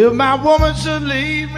If my woman should leave me.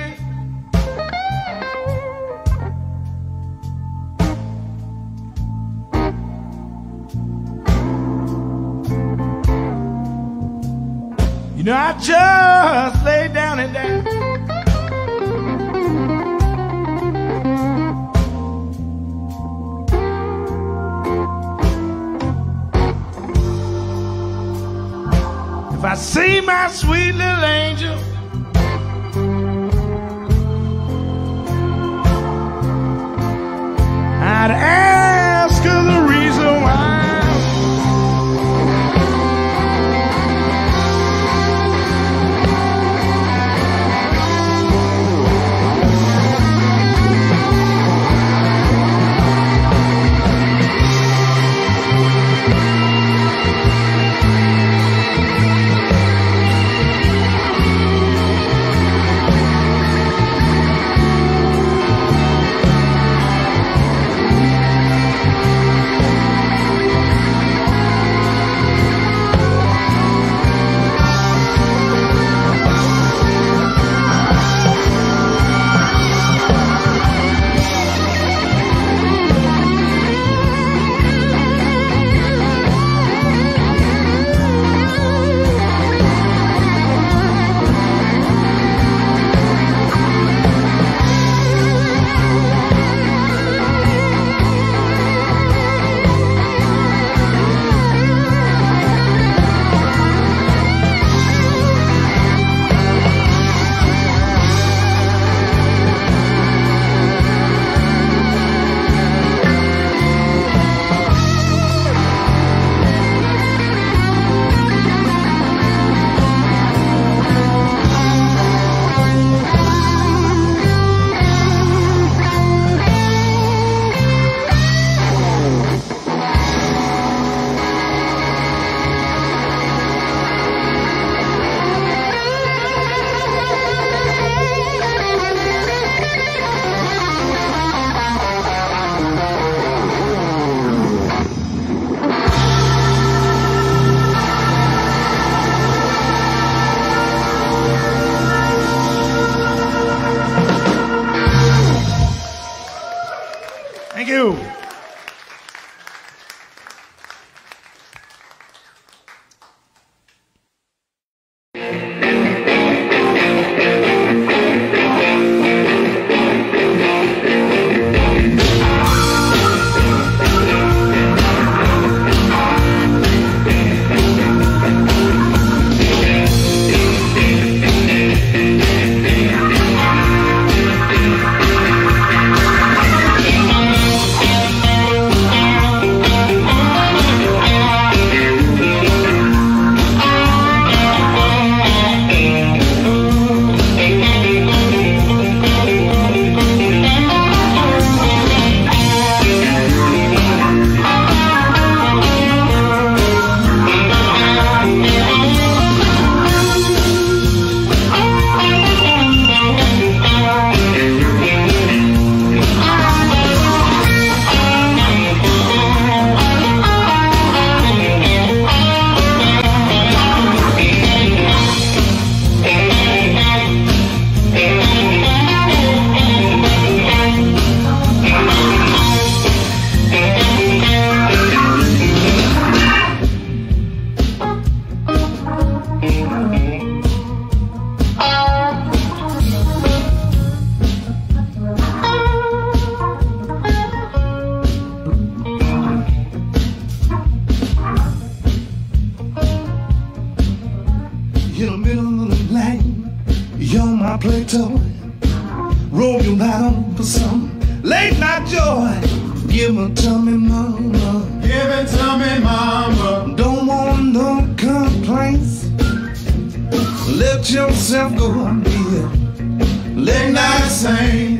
yourself go on here. Let night sing.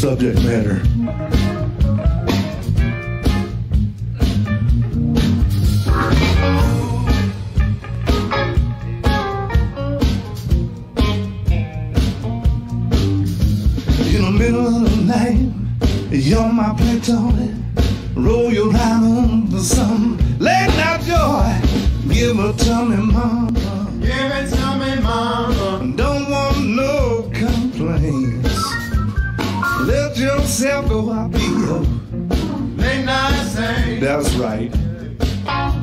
subject matter. In the middle of the night, you're my platonic. Roll your eyes on for some late night joy. Give it to me, mama. Give it to me. myself, oh, I feel. Late night. That's right.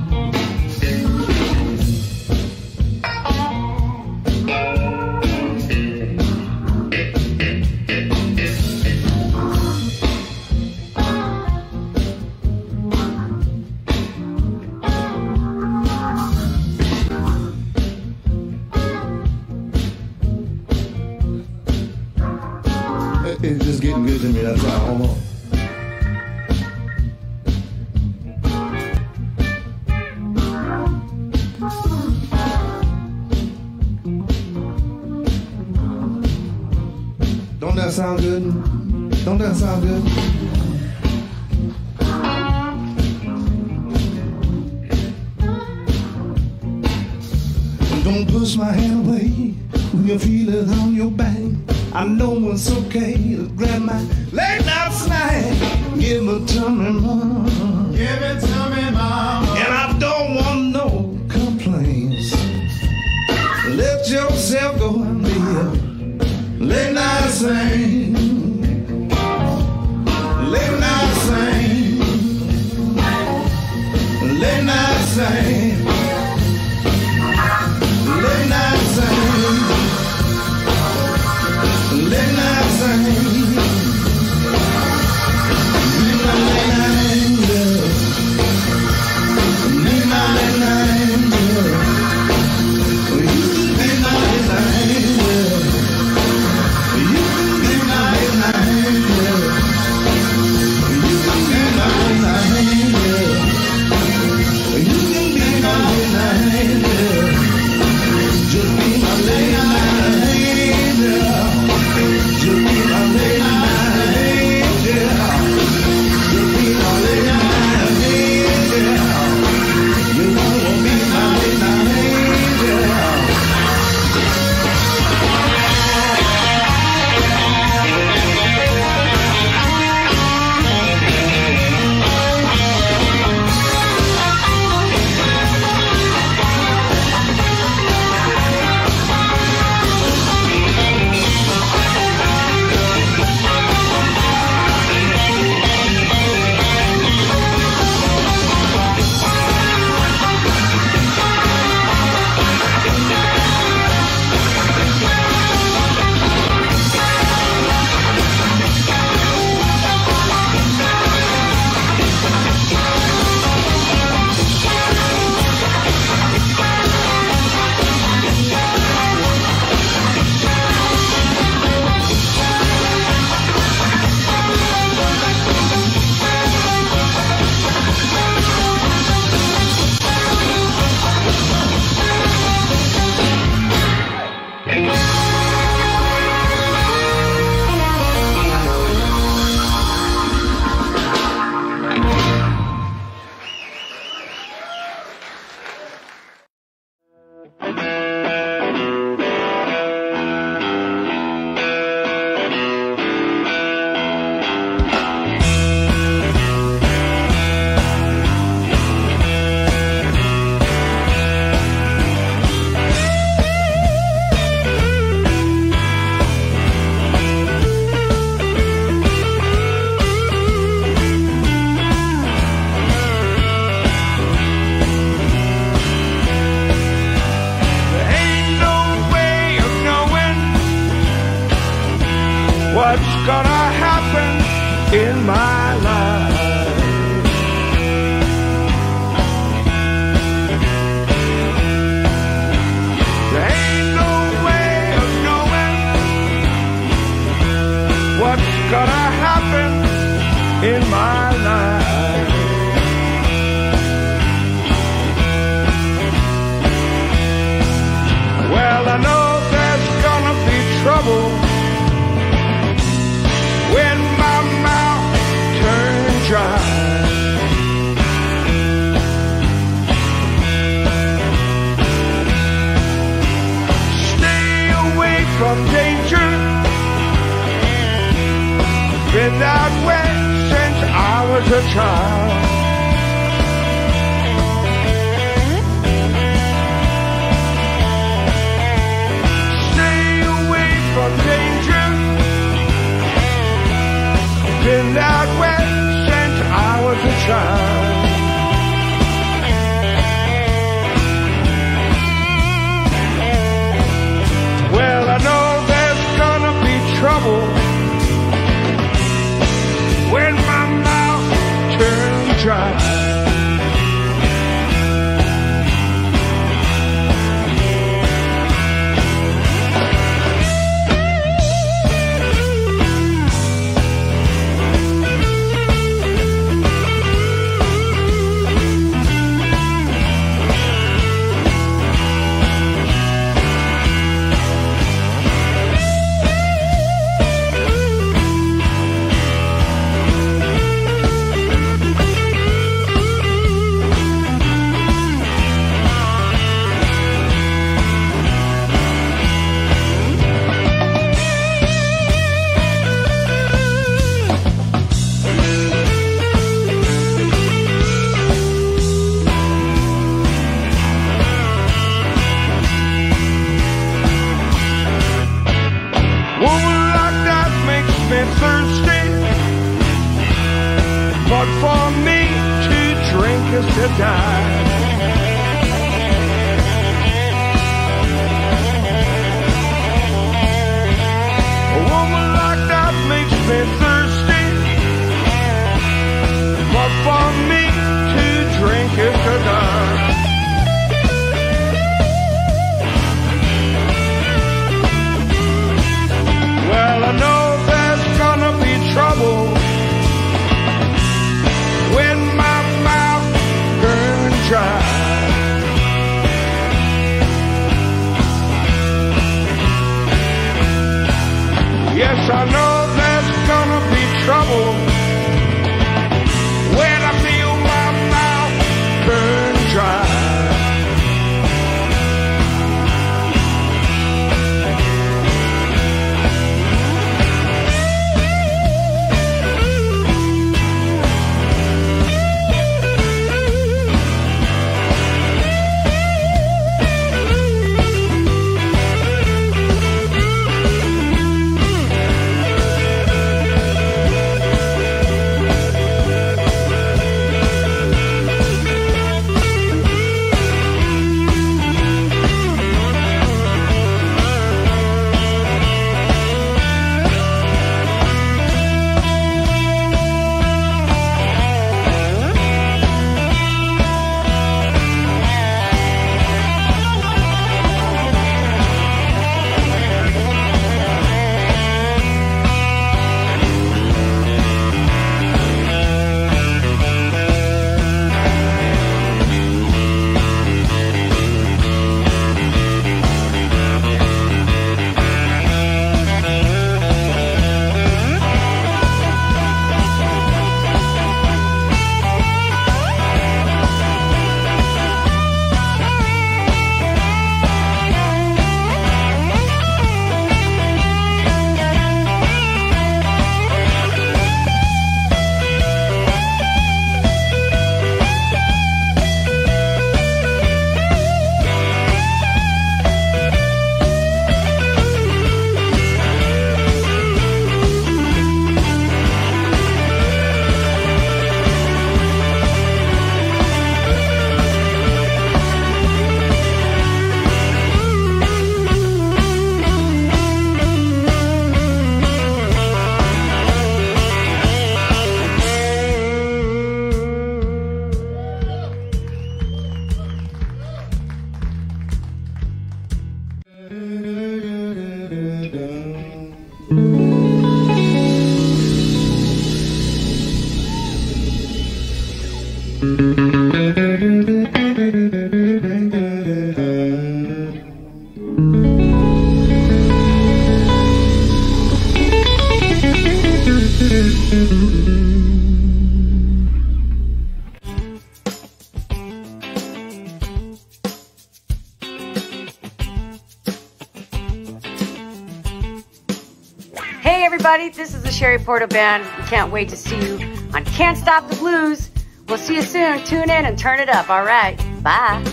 Sherry Porto Band. We can't wait to see you on Can't Stop the Blues. We'll see you soon. Tune in and turn it up. All right. Bye.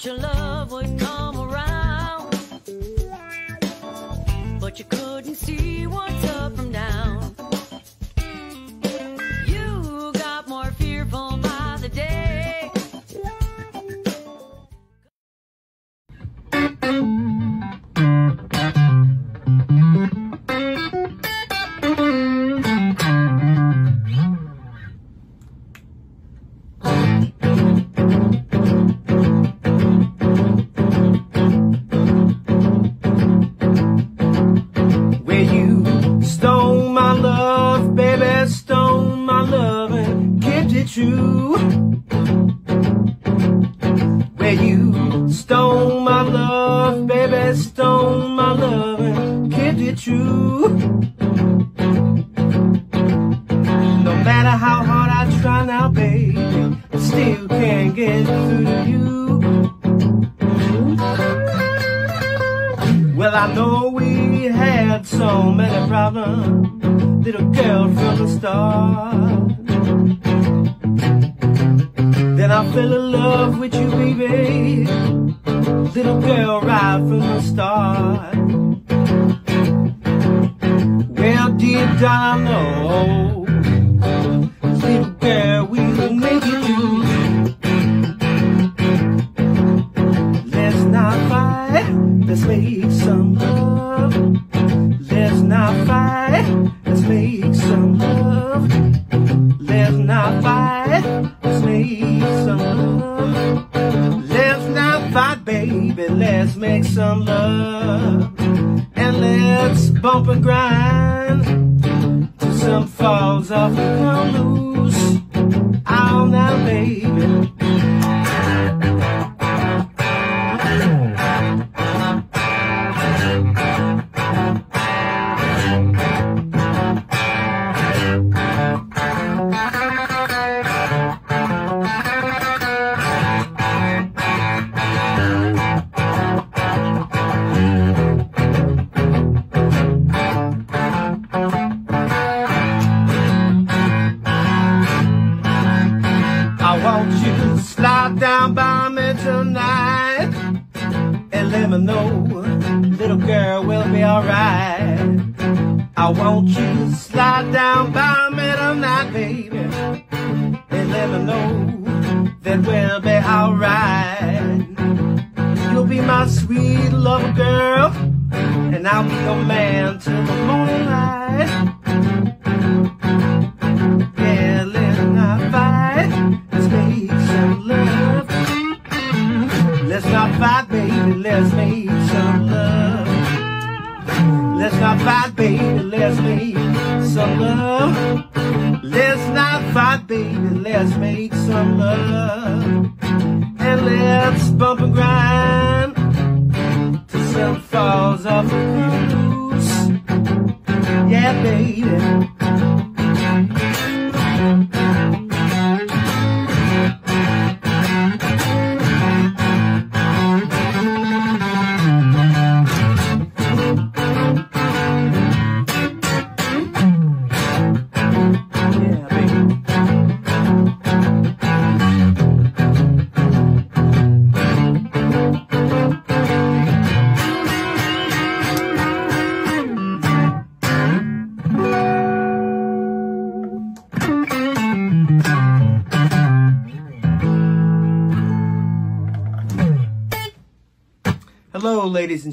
Your love would come around, but you couldn't see what's up from down.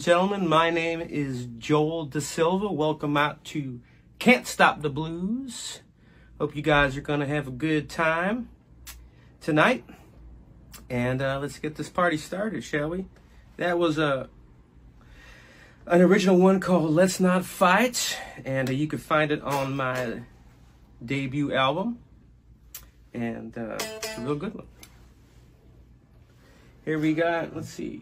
Gentlemen. My name is Joel DaSilva. Welcome out to Can't Stop the Blues. Hope you guys are going to have a good time tonight. And uh, let's get this party started, shall we? That was a an original one called "Let's Not Fight," and uh, you can find it on my debut album. And uh, it's a real good one. Here we got. Let's see.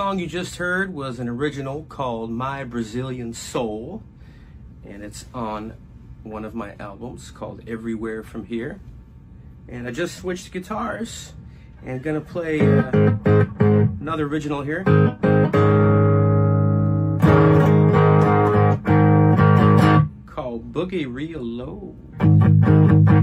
song you just heard was an original called My Brazilian Soul, and it's on one of my albums called Everywhere From Here. And I just switched guitars and gonna play uh, another original here. Called Boogie Real Low.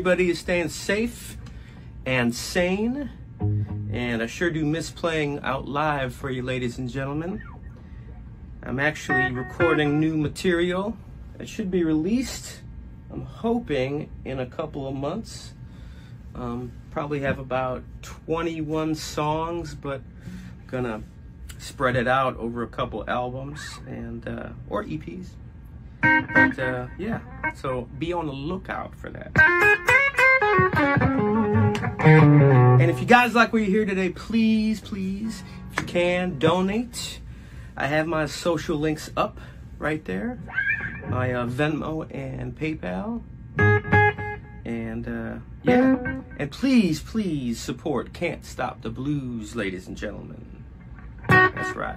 Everybody is staying safe and sane. And I sure do miss playing out live for you, ladies and gentlemen. I'm actually recording new material that should be released, I'm hoping, in a couple of months. Um, probably have about 21 songs, but gonna spread it out over a couple albums and uh, or EPs. But uh, yeah, so be on the lookout for that. And if you guys like what you hear today, please, please, if you can, donate. I have my social links up right there my uh, Venmo and PayPal. And uh, yeah, and please, please support Can't Stop the Blues, ladies and gentlemen. That's right.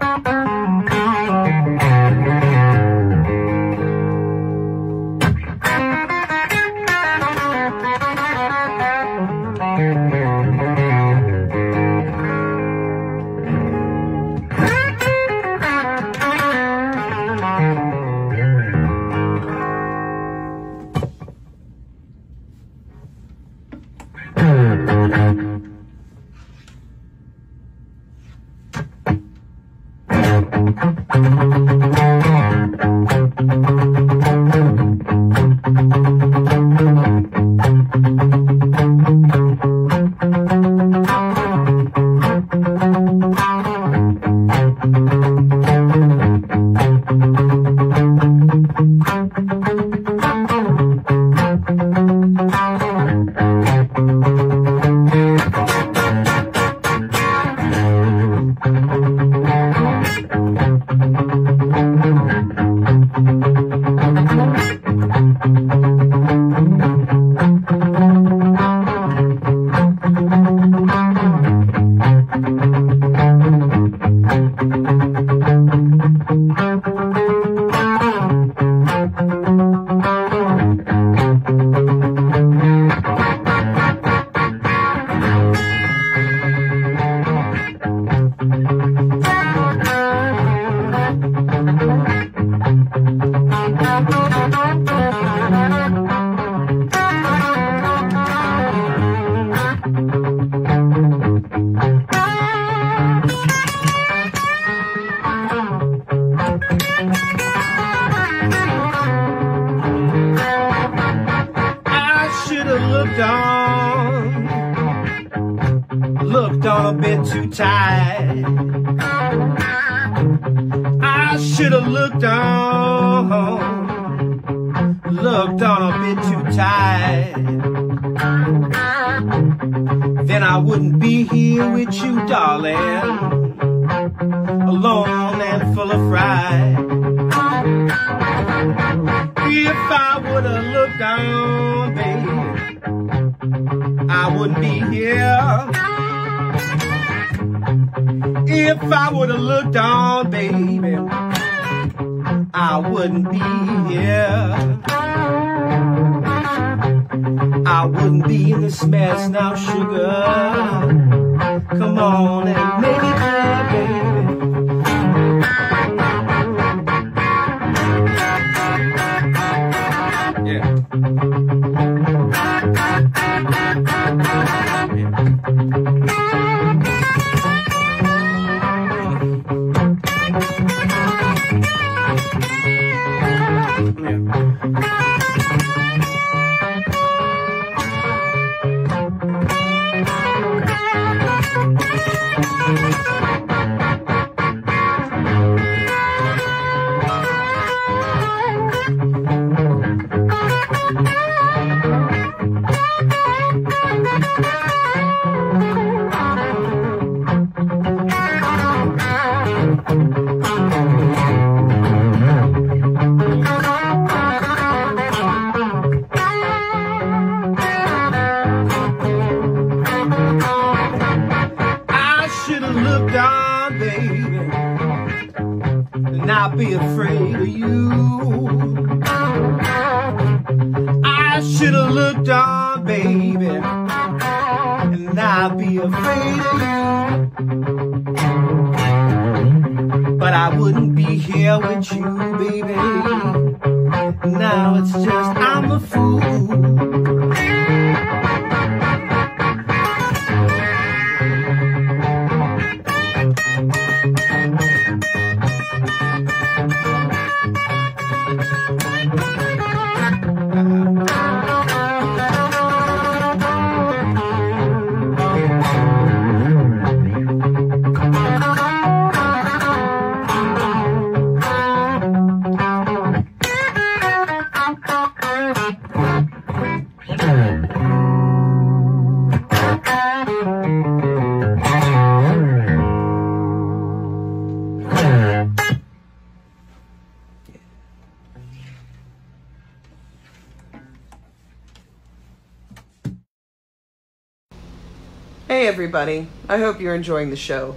Everybody, I hope you're enjoying the show.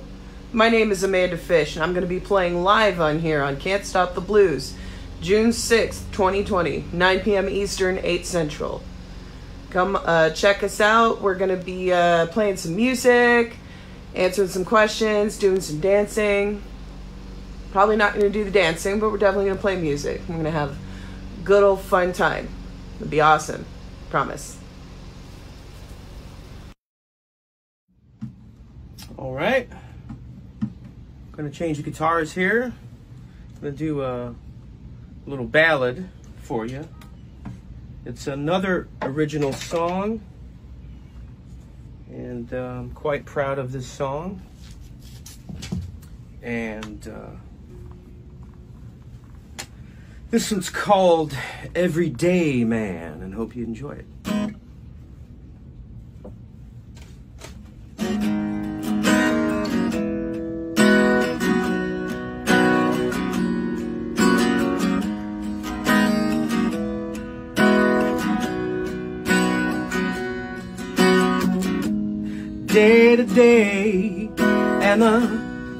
My name is Amanda Fish and I'm going to be playing live on here on Can't Stop the Blues, June 6th, 2020, 9 p.m. Eastern, 8 Central. Come uh, check us out. We're going to be uh, playing some music, answering some questions, doing some dancing. Probably not going to do the dancing, but we're definitely going to play music. We're going to have good old fun time. It'll be awesome. Promise. All right. Gonna change the guitars here. Gonna do a little ballad for you. It's another original song, and uh, I'm quite proud of this song. And uh, this one's called Everyday Man, and hope you enjoy it.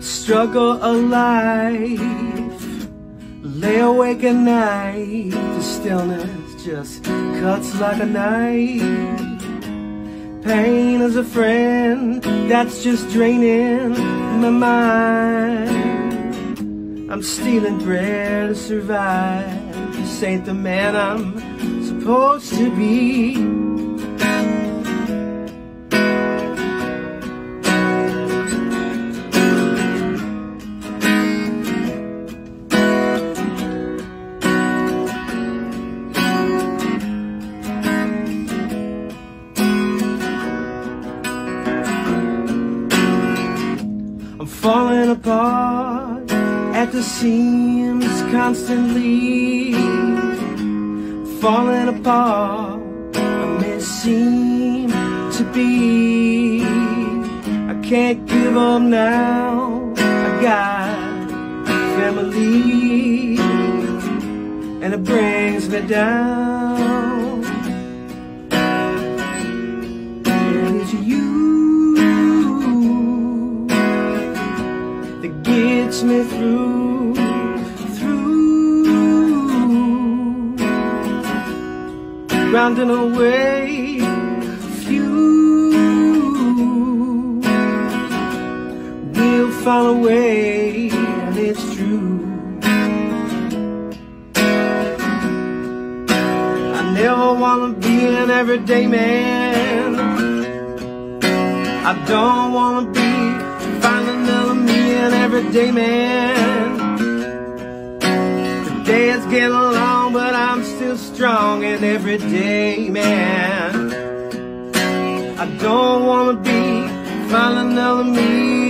Struggle alive. Lay awake at night, the stillness just cuts like a knife. Pain is a friend that's just draining my mind. I'm stealing bread to survive. This ain't the man I'm supposed to be. Constantly. Falling apart, I may seem to be. I can't give up now. I got family, and it brings me down. It's you that gets me through, rounding away few. We'll find a way, and it's true. I never wanna be an everyday man. I don't wanna be find another me an everyday man. The days get long, I'm strong and everyday man. I don't wanna be find another me.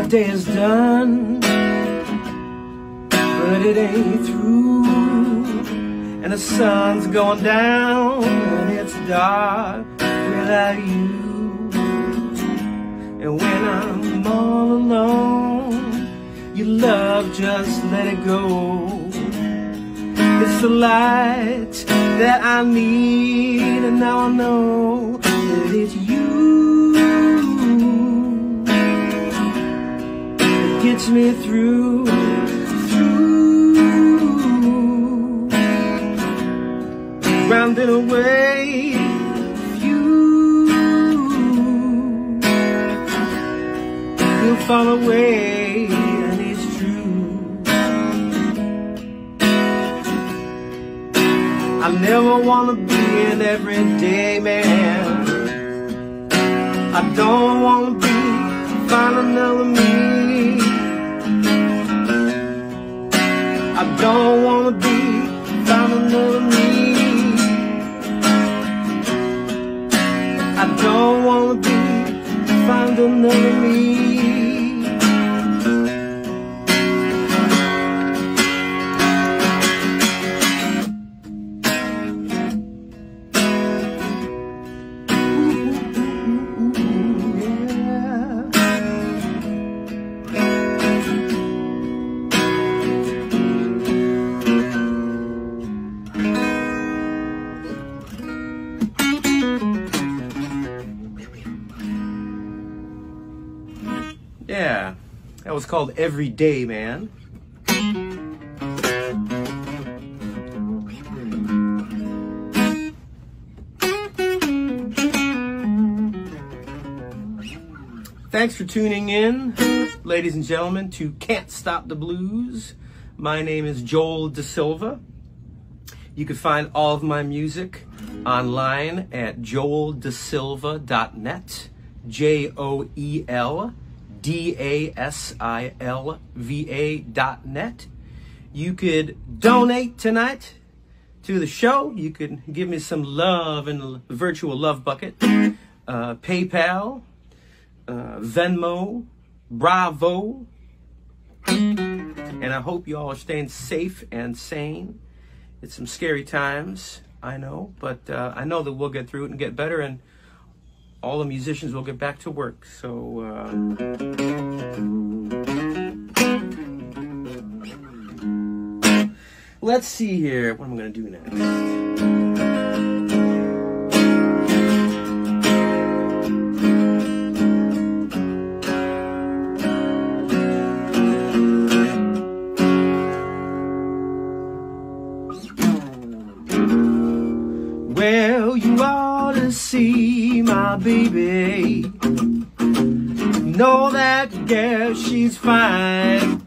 My day is done, but it ain't through. And the sun's going down, and it's dark without you. And when I'm all alone, your love just let it go. It's the light that I need, and now I know that it's you gets me through, through, rounding away. You, you'll fall away, and it's true. I never wanna be an everyday man. I don't wanna be find another me. Don't wanna be find another me. I don't wanna be find another me. Called Everyday Man. Thanks for tuning in, ladies and gentlemen, to Can't Stop the Blues. My name is Joel DaSilva. You can find all of my music online at joeldasilva.net, J O E L D A S I L V A dot net. You could donate tonight to the show. You could give me some love in the virtual love bucket. Uh, PayPal, uh, Venmo, Bravo. And I hope you all are staying safe and sane. It's some scary times, I know, but uh, I know that we'll get through it and get better, and all the musicians will get back to work. So, uh, let's see here. What am I going to do next? See baby. Know that girl, she's fine.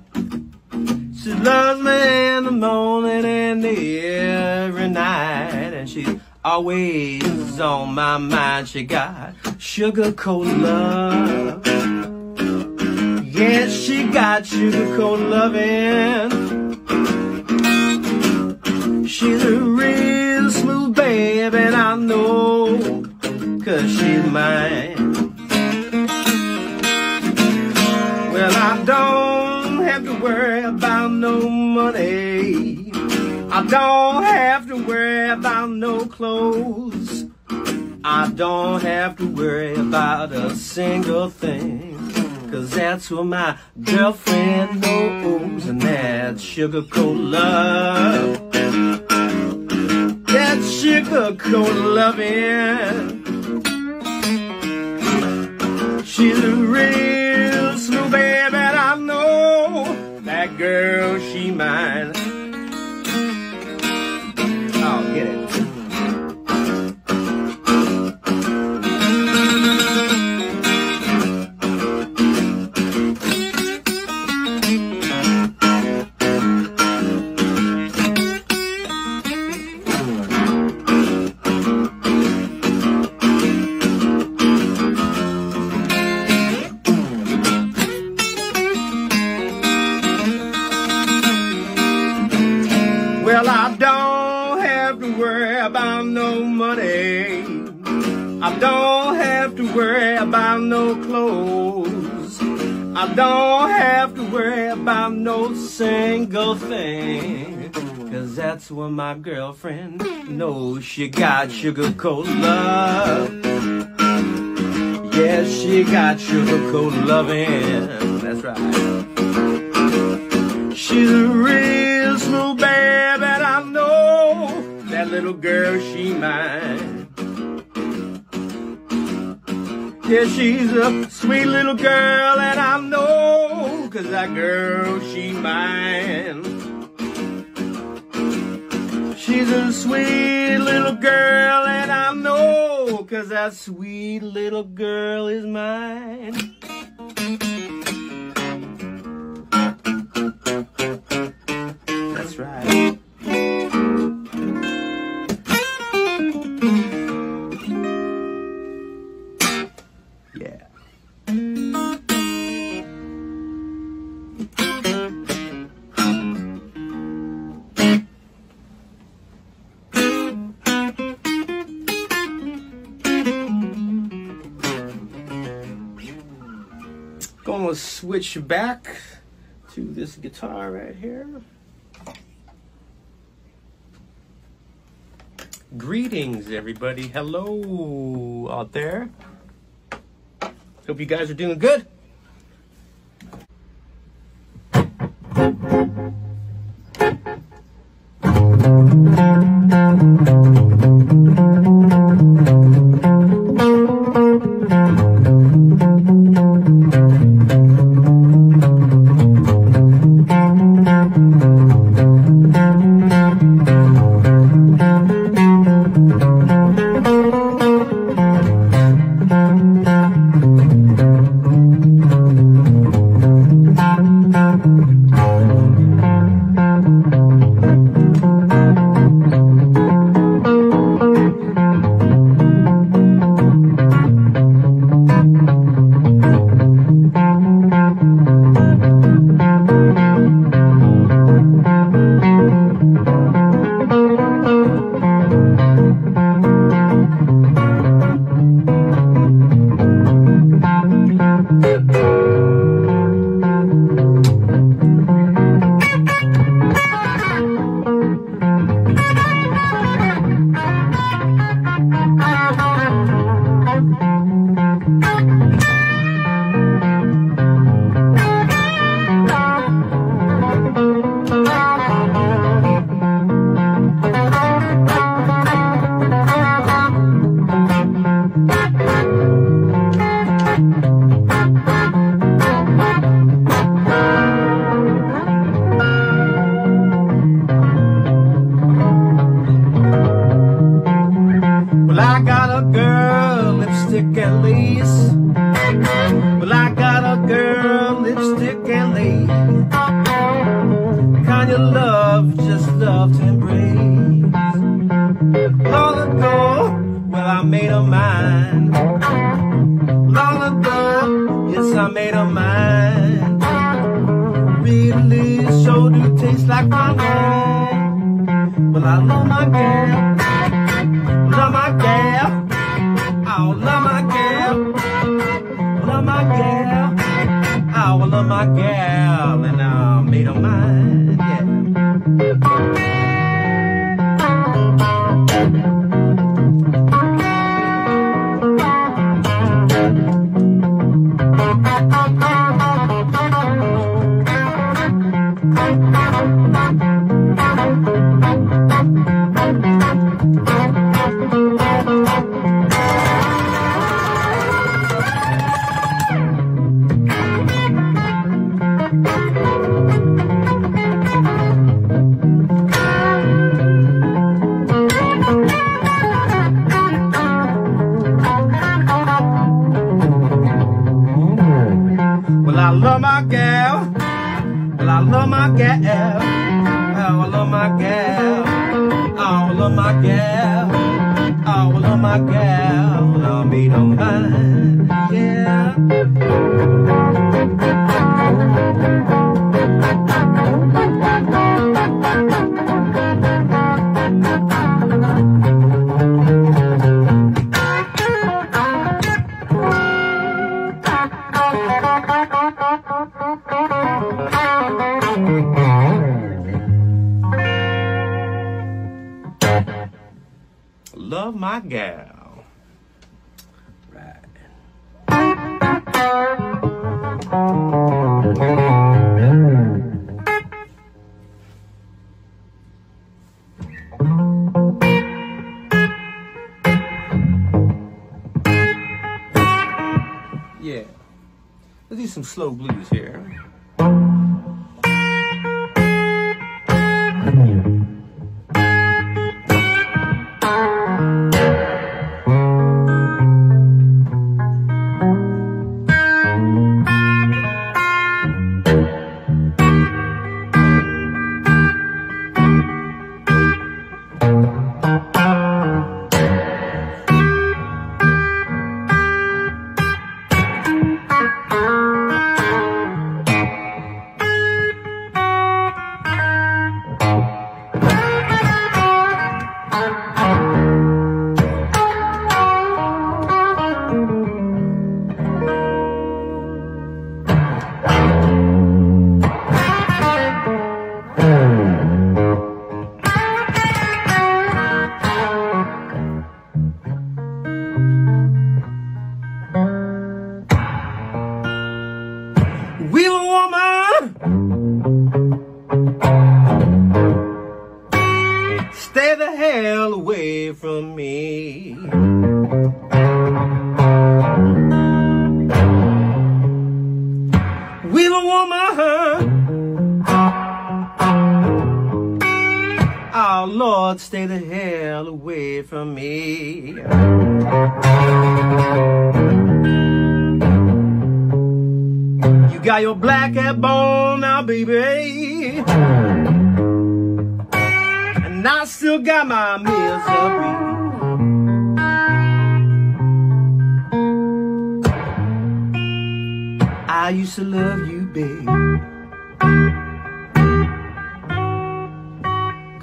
She loves me in the morning and every night. And she's always on my mind. She got sugar coat love. Yes, she got sugar coat loving. She's a real smooth baby, and I know, cause she's mine. Well, I don't have to worry about no money. I don't have to worry about no clothes. I don't have to worry about a single thing. Cause that's what my girlfriend knows, and that's sugar coat love. That sugar coat loving. She's a real smooth baby, and I know that girl, she mine. worry about no clothes. I don't have to worry about no single thing. Cause that's what my girlfriend knows. She got sugar coat love. Yes, she got sugar coat loving. That's right. She's a real smooth baby, and I know that little girl, she mine. Yeah, she's a sweet little girl, and I know, cause that girl, she mine. She's a sweet little girl, and I know, cause that sweet little girl is mine. That's right. switch back to this guitar right here. Greetings, everybody. Hello out there. Hope you guys are doing good.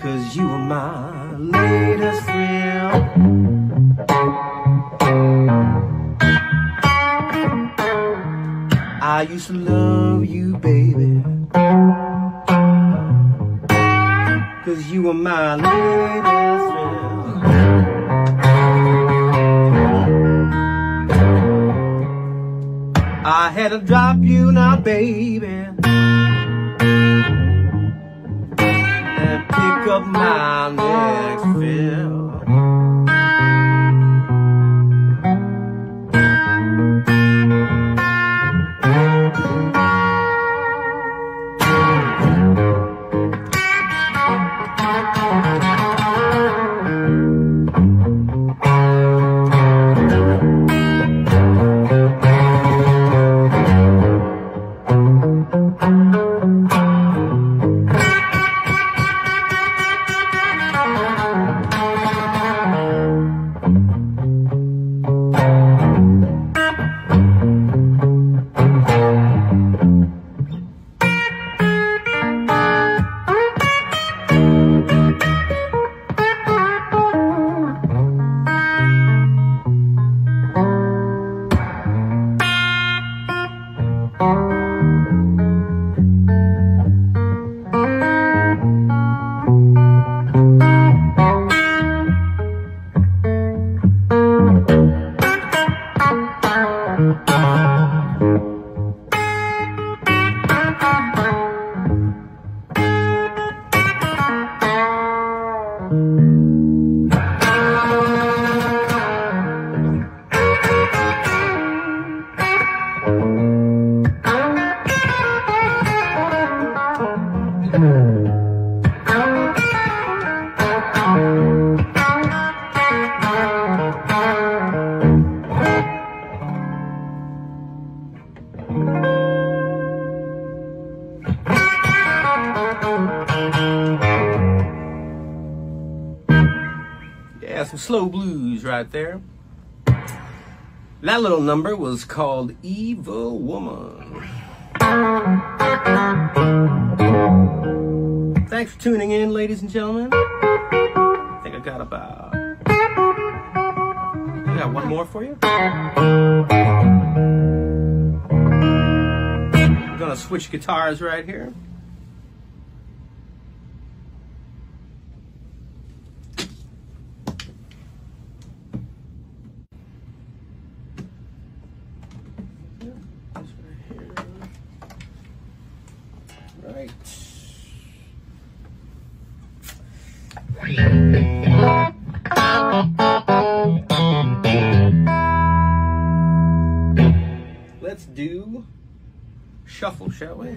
Cause you were my latest thrill. I used to love you, baby. Cause you were my latest thrill. I had to drop you now, baby. Up my next fill. There. That little number was called Evil Woman. Thanks for tuning in, ladies and gentlemen. I think I got about. I got one more for you. I'm gonna switch guitars right here. Shuffle, shall we?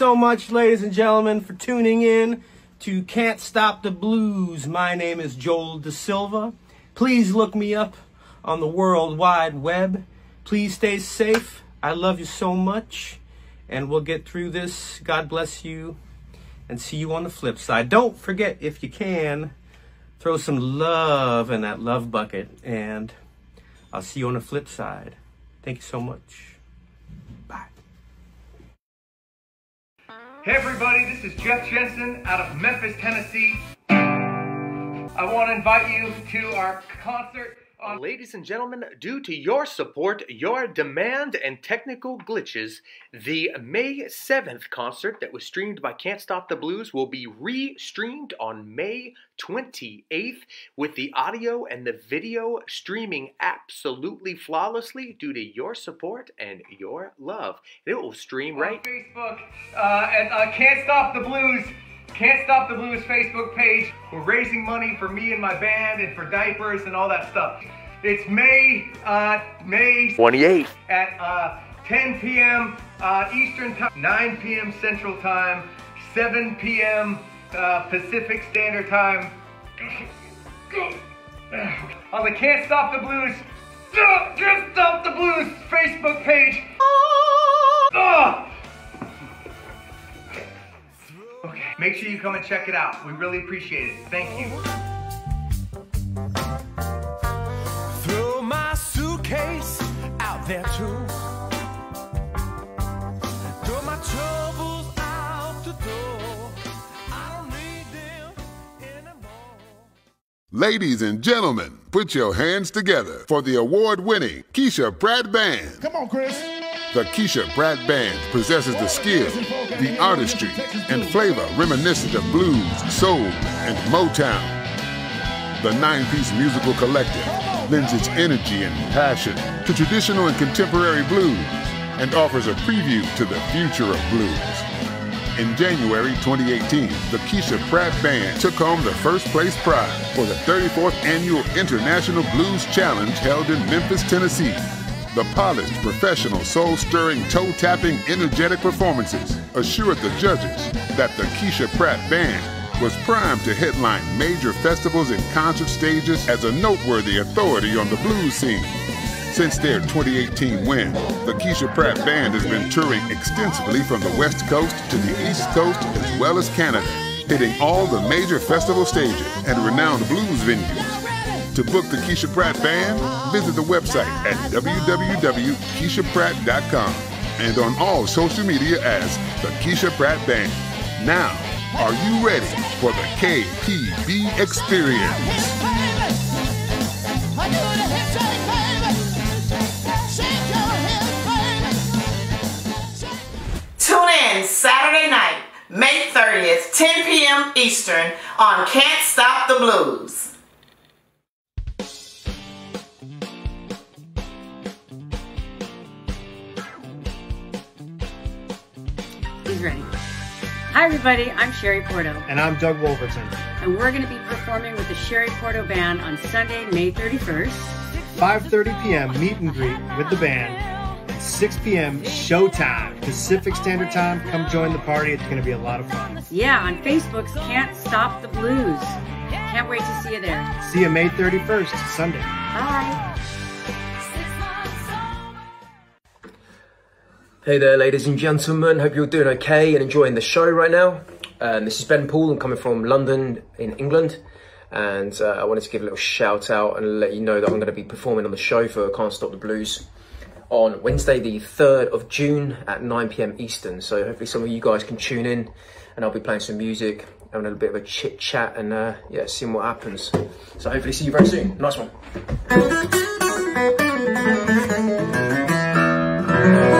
So much, ladies and gentlemen, for tuning in to Can't Stop the Blues. My name is Joel DaSilva. Please look me up on the World Wide Web. Please stay safe. I love you so much. And we'll get through this. God bless you. And see you on the flip side. Don't forget, if you can, throw some love in that love bucket. And I'll see you on the flip side. Thank you so much. Hey everybody, this is Jeff Jensen out of Memphis, Tennessee. I want to invite you to our concert on Ladies and gentlemen, due to your support, your demand, and technical glitches, the May 7th concert that was streamed by Can't Stop the Blues will be re streamed on May 28th with the audio and the video streaming absolutely flawlessly due to your support and your love. It will stream right on Facebook uh, at uh, Can't Stop the Blues. Can't Stop the Blues Facebook page. We're raising money for me and my band and for diapers and all that stuff. It's May uh, May 28th. at uh, 10 p.m. Uh, Eastern Time, 9 p.m. Central Time, 7 p.m. Uh, Pacific Standard Time. On the Can't Stop the Blues, Can't Stop the Blues Facebook page. Ah! Okay, make sure you come and check it out. We really appreciate it. Thank you. Throw my suitcase out there too. Throw my troubles out the door. I don't need them anymore. Ladies and gentlemen, put your hands together for the award winning Keeshea Pratt Band. Come on, Chris. The Keeshea Pratt Band possesses the skill, the artistry, and flavor reminiscent of blues, soul, and Motown. The nine piece musical collective lends its energy and passion to traditional and contemporary blues and offers a preview to the future of blues. In January 2018, the Keeshea Pratt Band took home the first place prize for the 34th Annual International Blues Challenge held in Memphis, Tennessee. The polished, professional, soul stirring, toe tapping, energetic performances assured the judges that the Keeshea Pratt Band was primed to headline major festivals and concert stages as a noteworthy authority on the blues scene. Since their 2018 win, the Keeshea Pratt Band has been touring extensively from the West Coast to the East Coast as well as Canada, hitting all the major festival stages and renowned blues venues. To book the Keeshea Pratt Band, visit the website at www.keesheapratt.com and on all social media as the Keeshea Pratt Band. Now, are you ready for the KPB experience? Tune in Saturday night, May 30th, 10 p.m. Eastern on Can't Stop the Blues. He's ready. Hi, everybody. I'm Sherry Porto, And I'm Doug Wolverton. and we're going to be performing with the Sherry Porto Band on Sunday, May 31st. 5:30 p.m. meet and greet with the band. 6 p.m. showtime Pacific Standard Time. Come join the party. It's going to be a lot of fun. Yeah, on Facebook's Can't Stop the Blues. Can't wait to see you there. See you May 31st, Sunday. Bye. Hey there, ladies and gentlemen. Hope you're doing okay and enjoying the show right now. Um, this is Ben Poole. I'm coming from London in England. And uh, I wanted to give a little shout out and let you know that I'm going to be performing on the show for Can't Stop the Blues on Wednesday, the 3rd of June at 9 pm Eastern. So hopefully some of you guys can tune in and I'll be playing some music, having a little bit of a chit chat and uh, yeah, seeing what happens. So hopefully see you very soon. Nice one.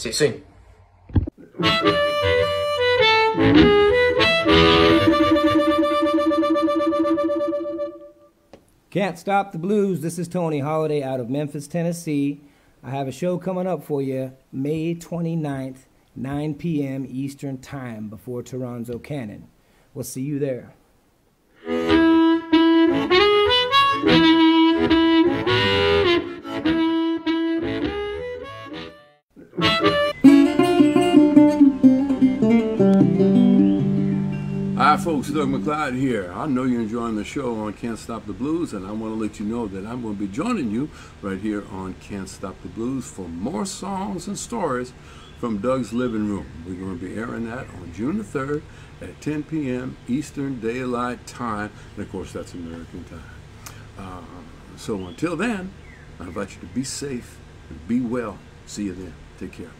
See you soon. Can't Stop the Blues. This is Tony Holiday out of Memphis, Tennessee. I have a show coming up for you May 29th, 9 p.m. Eastern Time before Toronzo Cannon. We'll see you there. Hi, folks. Doug MacLeod here. I know you're enjoying the show on Can't Stop the Blues, and I want to let you know that I'm going to be joining you right here on Can't Stop the Blues for more songs and stories from Doug's Living Room. We're going to be airing that on June the 3rd at 10 p.m. Eastern Daylight Time, and of course, that's American time. Uh, so until then, I invite you to be safe and be well. See you then. Take care.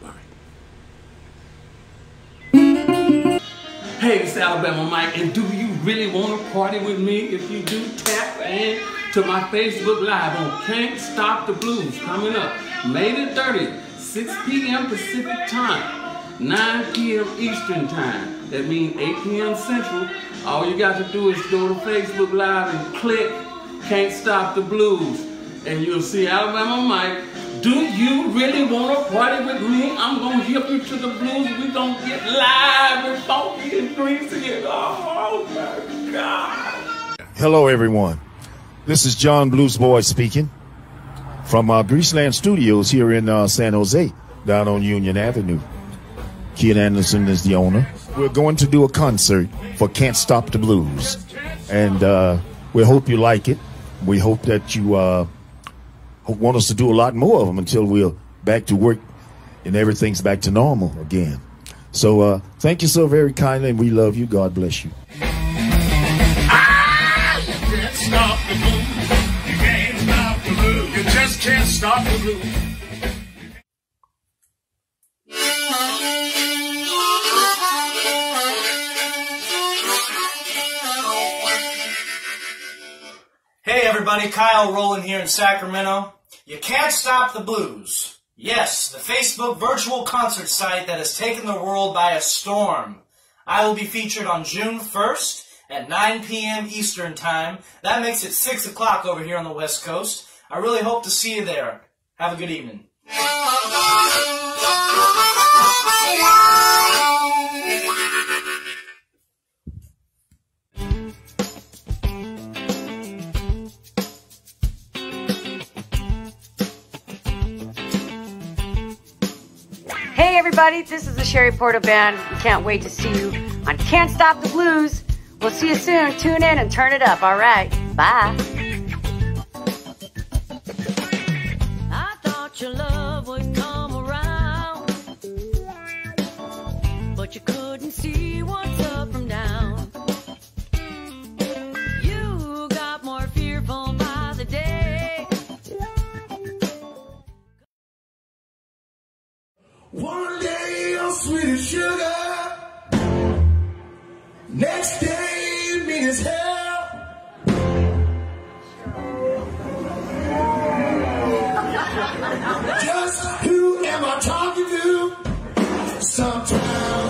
Bye. Hey, it's Alabama Mike, and do you really want to party with me? If you do, tap in to my Facebook Live on Can't Stop the Blues coming up May the 30th, 6 p.m. Pacific Time, 9 p.m. Eastern Time. That means 8 p.m. Central. All you got to do is go to Facebook Live and click Can't Stop the Blues, and you'll see Alabama Mike. Do you really want to party with me? I'm going to hip you to the blues. We're going to get live and funky and greasy and oh my God. Hello, everyone. This is John Blues Boyd speaking from uh, Greaseland Studios here in uh, San Jose, down on Union Avenue. Kid Andersen is the owner. We're going to do a concert for Can't Stop the Blues, and uh, we hope you like it. We hope that you uh, want us to do a lot more of them until we're back to work and everything's back to normal again. So uh, thank you so very kindly, and we love you. God bless you. Hey everybody, Kyle Rowland here in Sacramento. You can't stop the blues. Yes, the Facebook virtual concert site that has taken the world by a storm. I will be featured on June 1st at 9 p.m. Eastern Time. That makes it 6 o'clock over here on the West Coast. I really hope to see you there. Have a good evening. everybody. This is the Sherry Porter Band. We can't wait to see you on Can't Stop the Blues. We'll see you soon. Tune in and turn it up. All right. Bye. Sweet as sugar. Next day mean as hell. Just who am I talking to? Sometimes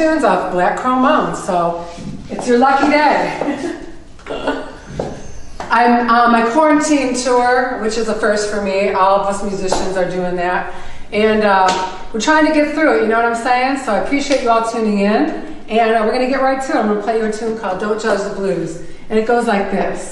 tunes off Black Chrome Mountain. So it's your lucky day. I'm on my quarantine tour, which is a first for me. All of us musicians are doing that, and uh, we're trying to get through it. You know what I'm saying? So I appreciate you all tuning in, and uh, we're gonna get right to it. I'm gonna play you a tune called "Don't Judge the Blues," and it goes like this.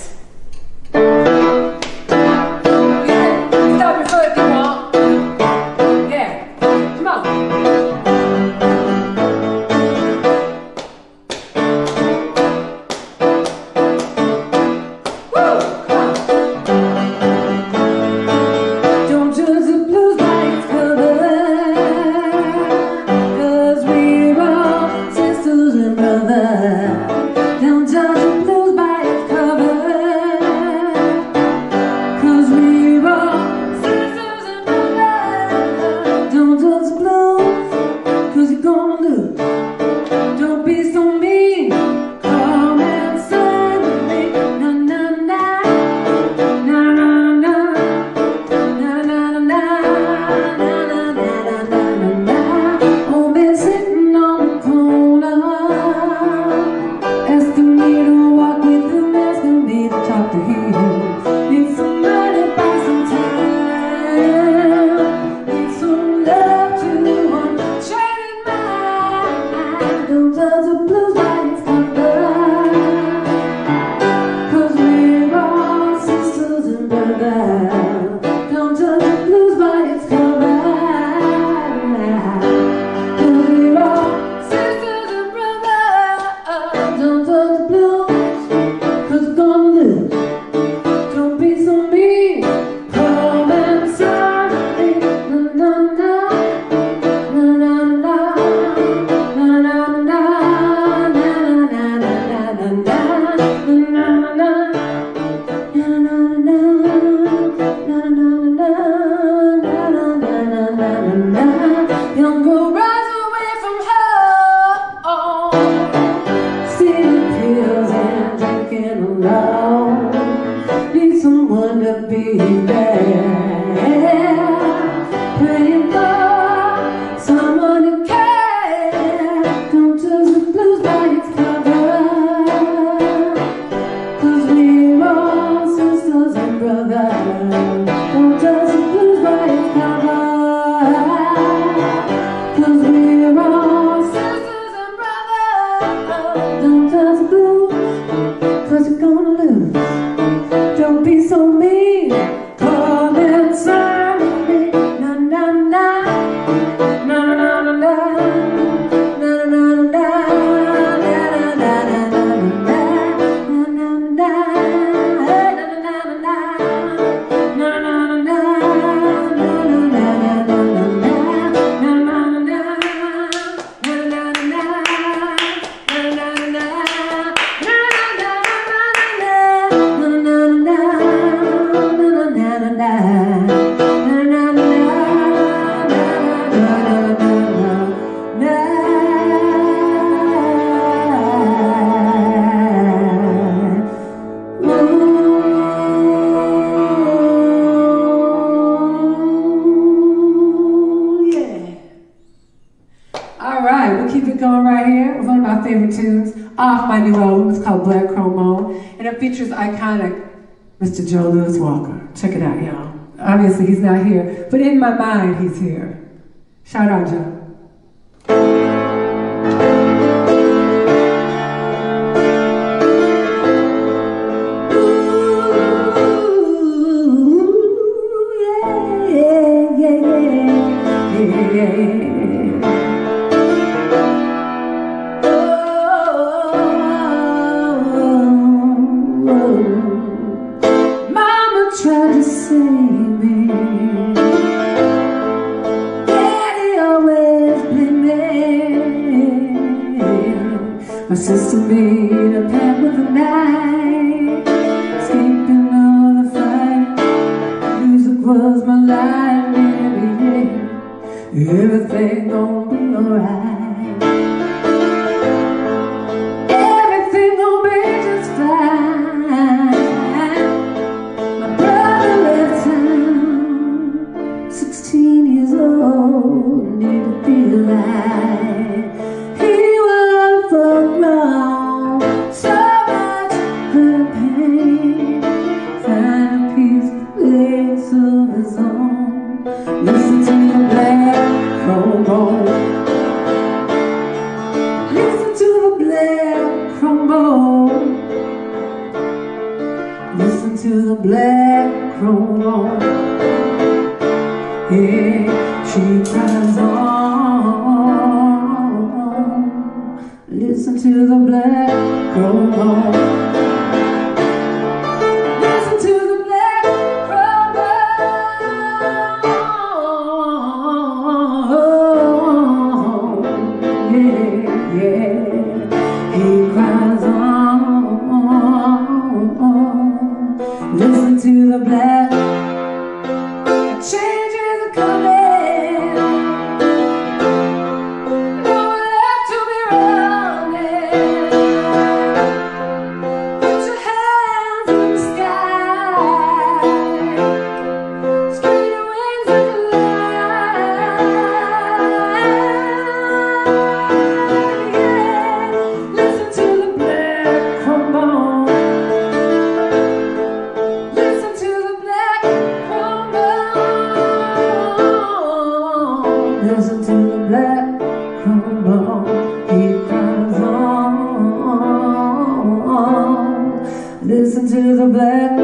Listen to the black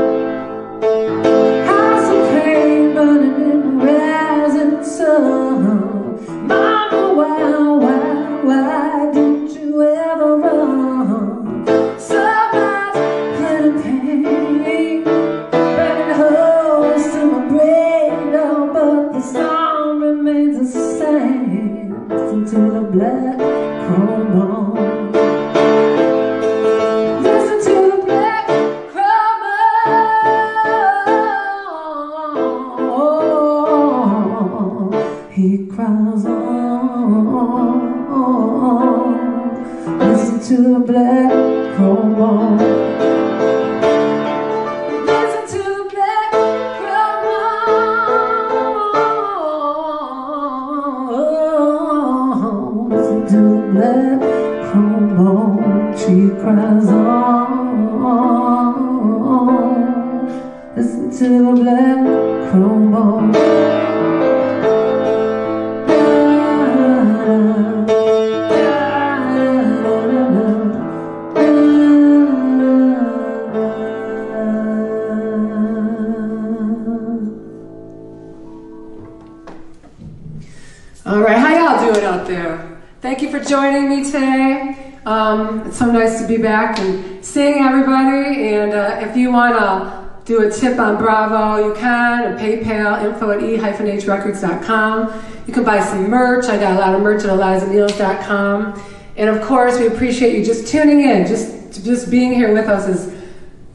back and seeing everybody. And uh, if you want to do a tip on Bravo, you can. And PayPal, info at e-hrecords.com. You can buy some merch. I got a lot of merch at elizaneals.com. And of course, we appreciate you just tuning in, just, just being here with us is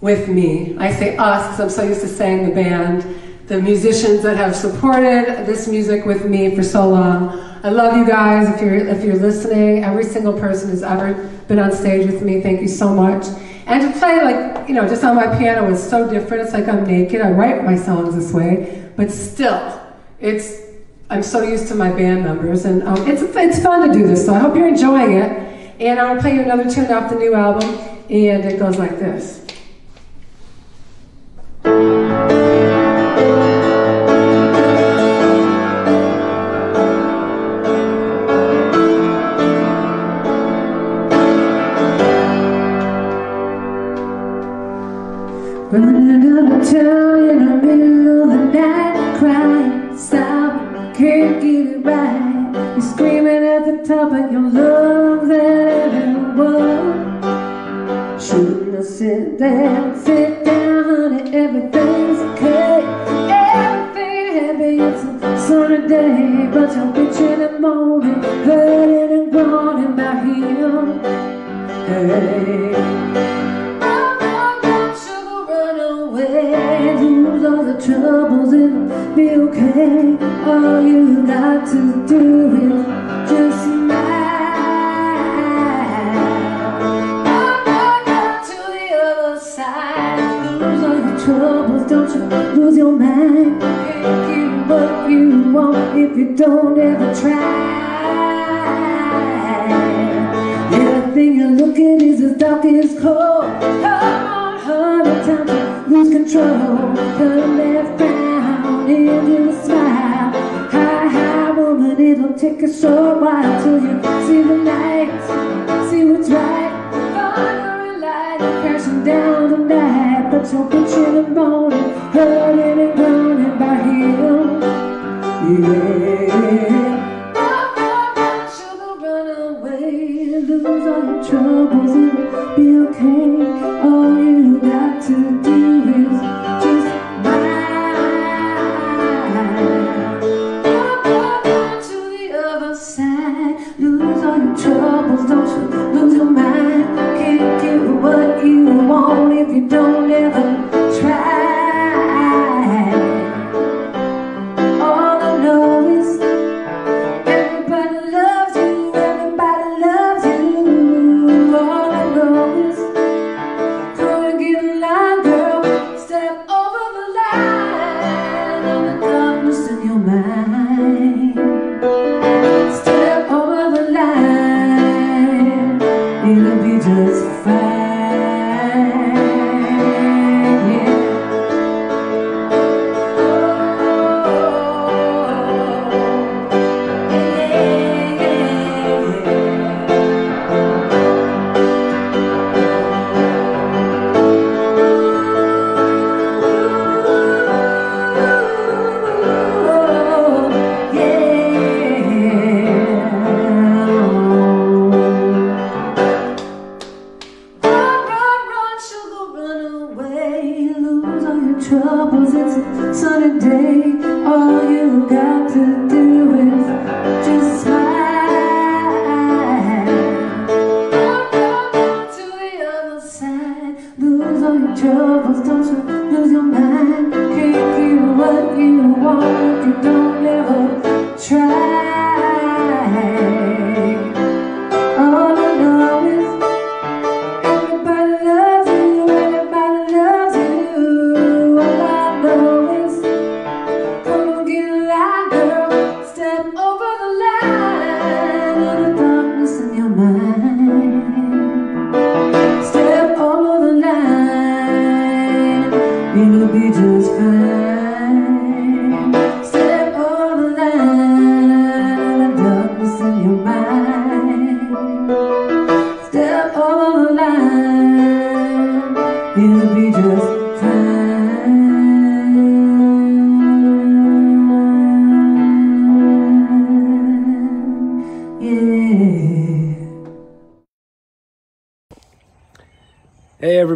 with me. I say us because I'm so used to saying the band, the musicians that have supported this music with me for so long. I love you guys. If you're if you're listening, every single person who's ever been on stage with me, thank you so much. And to play like you know, just on my piano was so different. It's like I'm naked. I write my songs this way, but still, it's I'm so used to my band members, and um, it's it's fun to do this. So I hope you're enjoying it. And gonna play you another tune off the new album, and it goes like this. Of town in the middle of the night, crying, stop, can't get it right. You're screaming at the top of your lungs at everyone. Shouldn't have sit down, sit down, honey, everything's okay. Everything a sunny day, but you're bitching and moaning, hurting and groaning about him. Hey. Troubles and be okay. All you got to do is just smile. To the other side, lose all your troubles, don't you lose your mind. What you want if you don't ever try. Everything you're looking is as dark as cold. Come on, time to lose control. Turn left round into a smile. High, high, woman, it'll take a short while till you see the light, see what's right. Thunder and lightning crashing down the night, but you're bitching the moaning, hurting and groaning by him. Yeah. Sugar, run away, lose all your troubles, it'll be okay. All you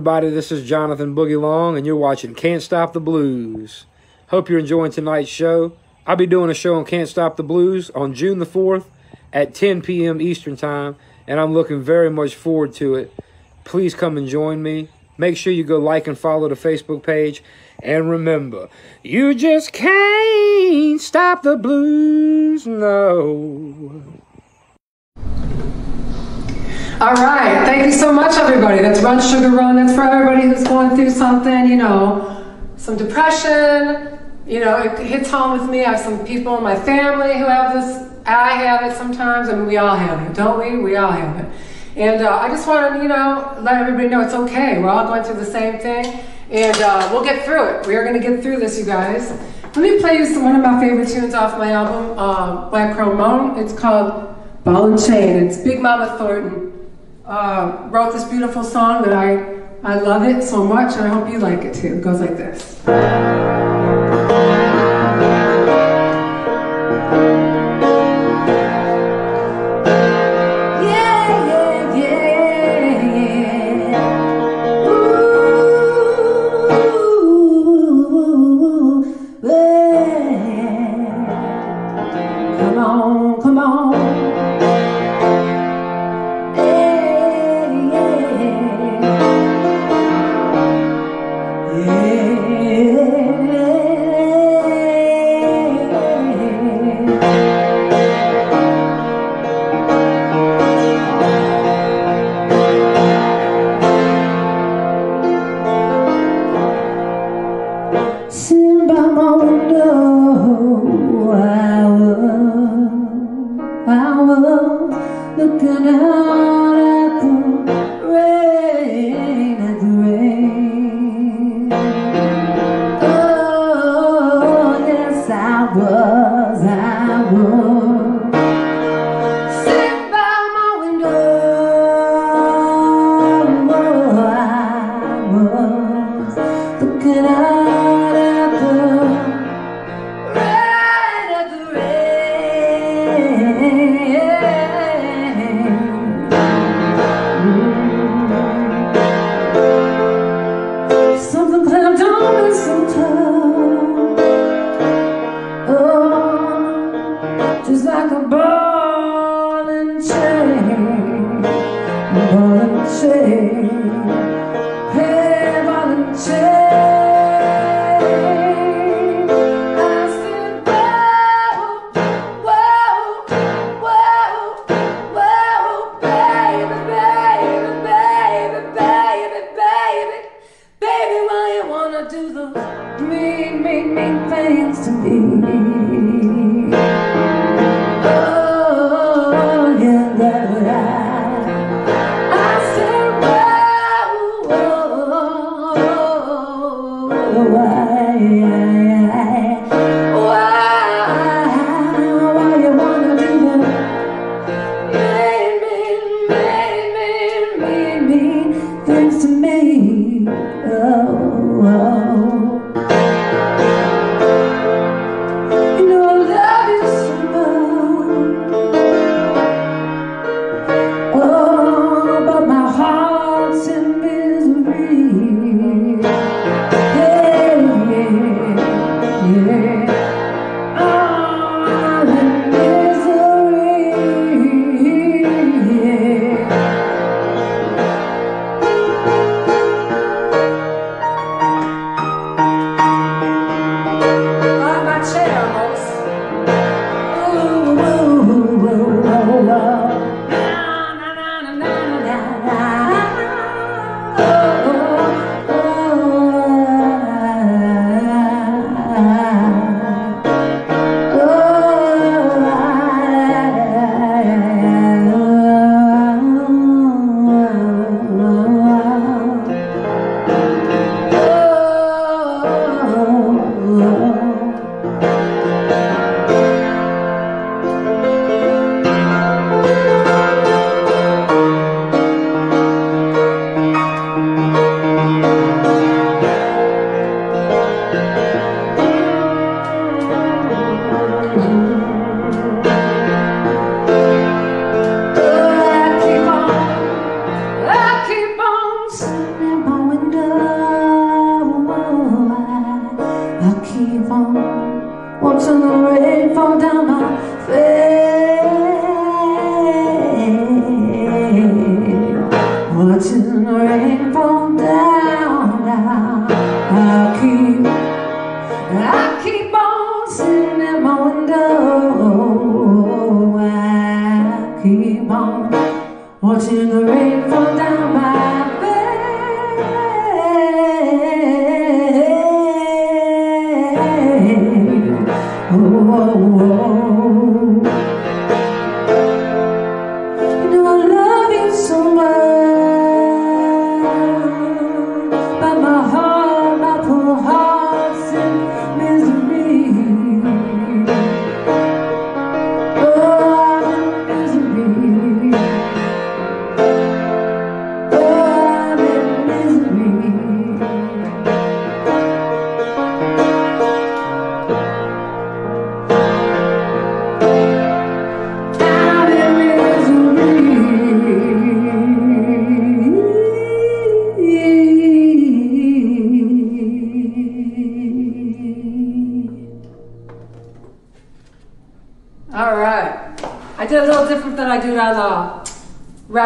everybody, this is Jonathan Boogie Long, and you're watching Can't Stop the Blues. Hope you're enjoying tonight's show. I'll be doing a show on Can't Stop the Blues on June the 4th at 10 p.m. Eastern Time, and I'm looking very much forward to it. Please come and join me. Make sure you go like and follow the Facebook page. And remember, you just can't stop the blues, no. All right. Thank you so much, everybody. That's Run Sugar Run. That's for everybody who's going through something, you know, some depression. You know, it hits home with me. I have some people in my family who have this. I have it sometimes. I mean, we all have it, don't we? We all have it. And uh, I just want to, you know, let everybody know it's okay. We're all going through the same thing. And uh, we'll get through it. We are going to get through this, you guys. Let me play you some, one of my favorite tunes off my album, uh, Black Crow Moan. It's called Ball and Chain. It's Big Mama Thornton uh, wrote this beautiful song that I, I love it so much, and I hope you like it too. It goes like this.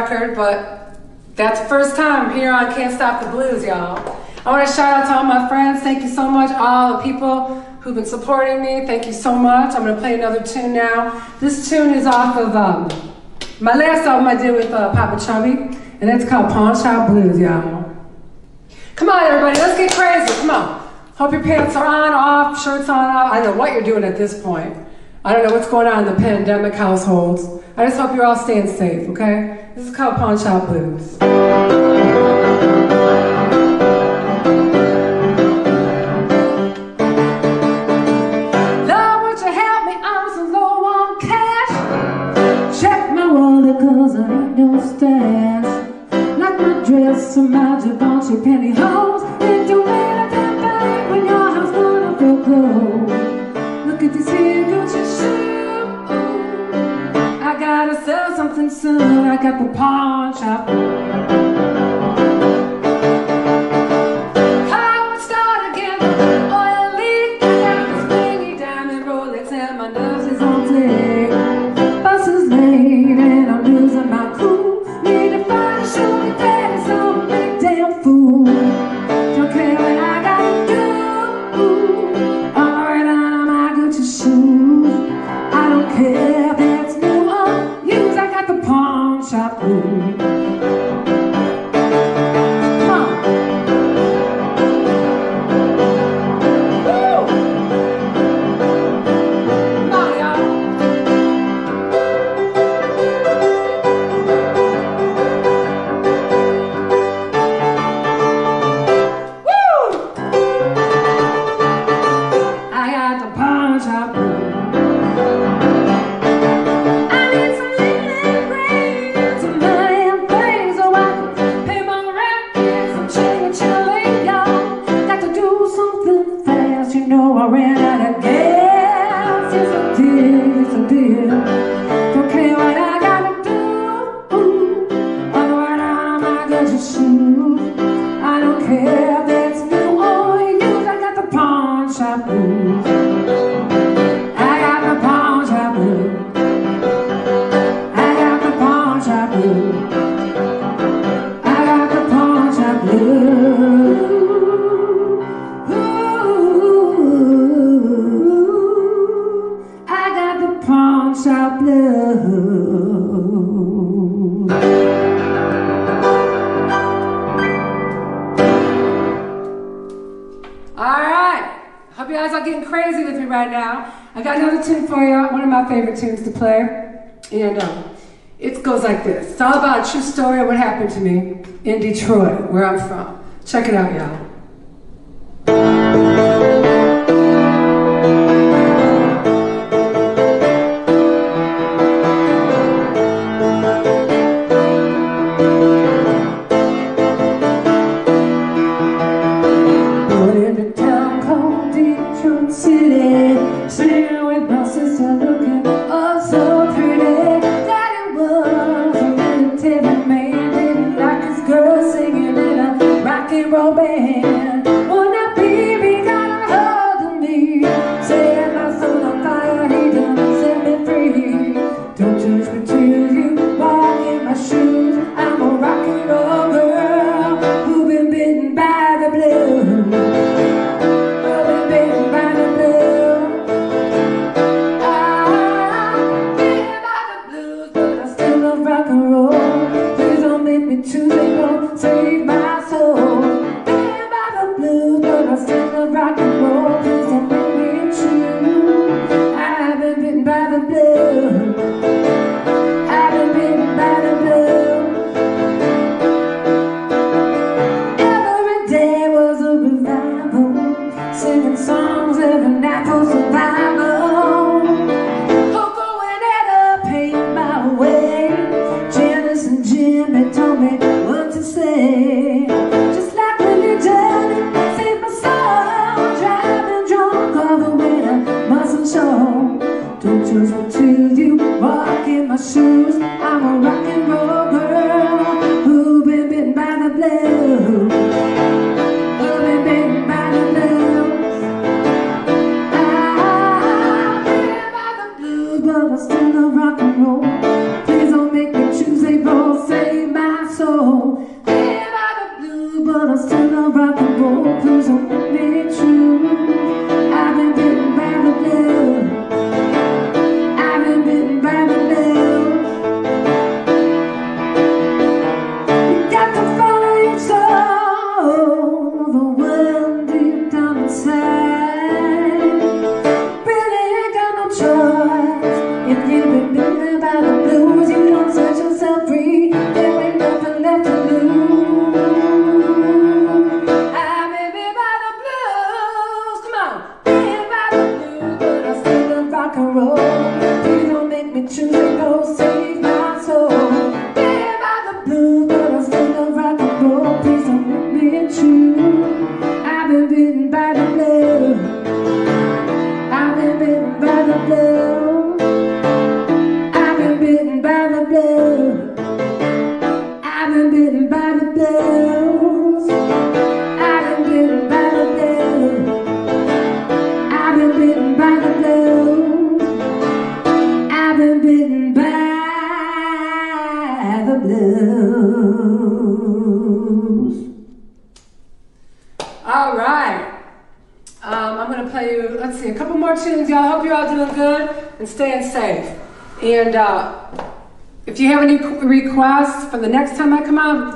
record, but that's the first time here on Can't Stop the Blues, y'all. I want to shout out to all my friends. Thank you so much, all the people who've been supporting me. Thank you so much. I'm going to play another tune now. This tune is off of um, my last album I did with uh, Popa Chubby, and it's called Pawn Shop Blues, y'all. Come on, everybody, let's get crazy. Come on. Hope your pants are on, off, shirts on, off. I don't know what you're doing at this point. I don't know what's going on in the pandemic households. I just hope you're all staying safe, okay? called Pawn Shop Blues. that you choose. I don't care. It's all about a true story of what happened to me in Detroit, where I'm from. Check it out, y'all.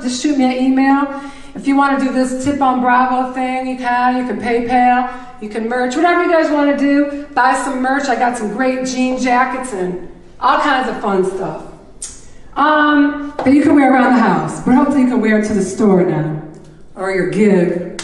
just shoot me an email. If you want to do this tip on Bravo thing, you can. You can PayPal. You can merch. Whatever you guys want to do, buy some merch. I got some great jean jackets and all kinds of fun stuff. Um, that you can wear around the house, but hopefully you can wear it to the store now, or your gig,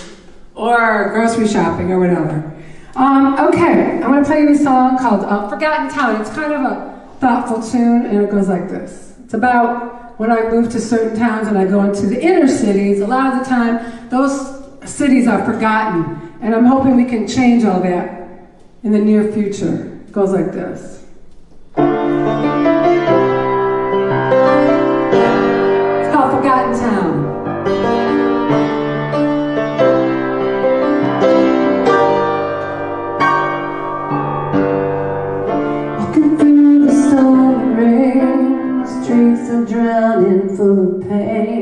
or grocery shopping, or whatever. Um, okay, I'm going to play you a song called uh, Forgotten Town. It's kind of a thoughtful tune, and it goes like this. It's about when I move to certain towns and I go into the inner cities, a lot of the time those cities are forgotten. And I'm hoping we can change all that in the near future. It goes like this. full the pain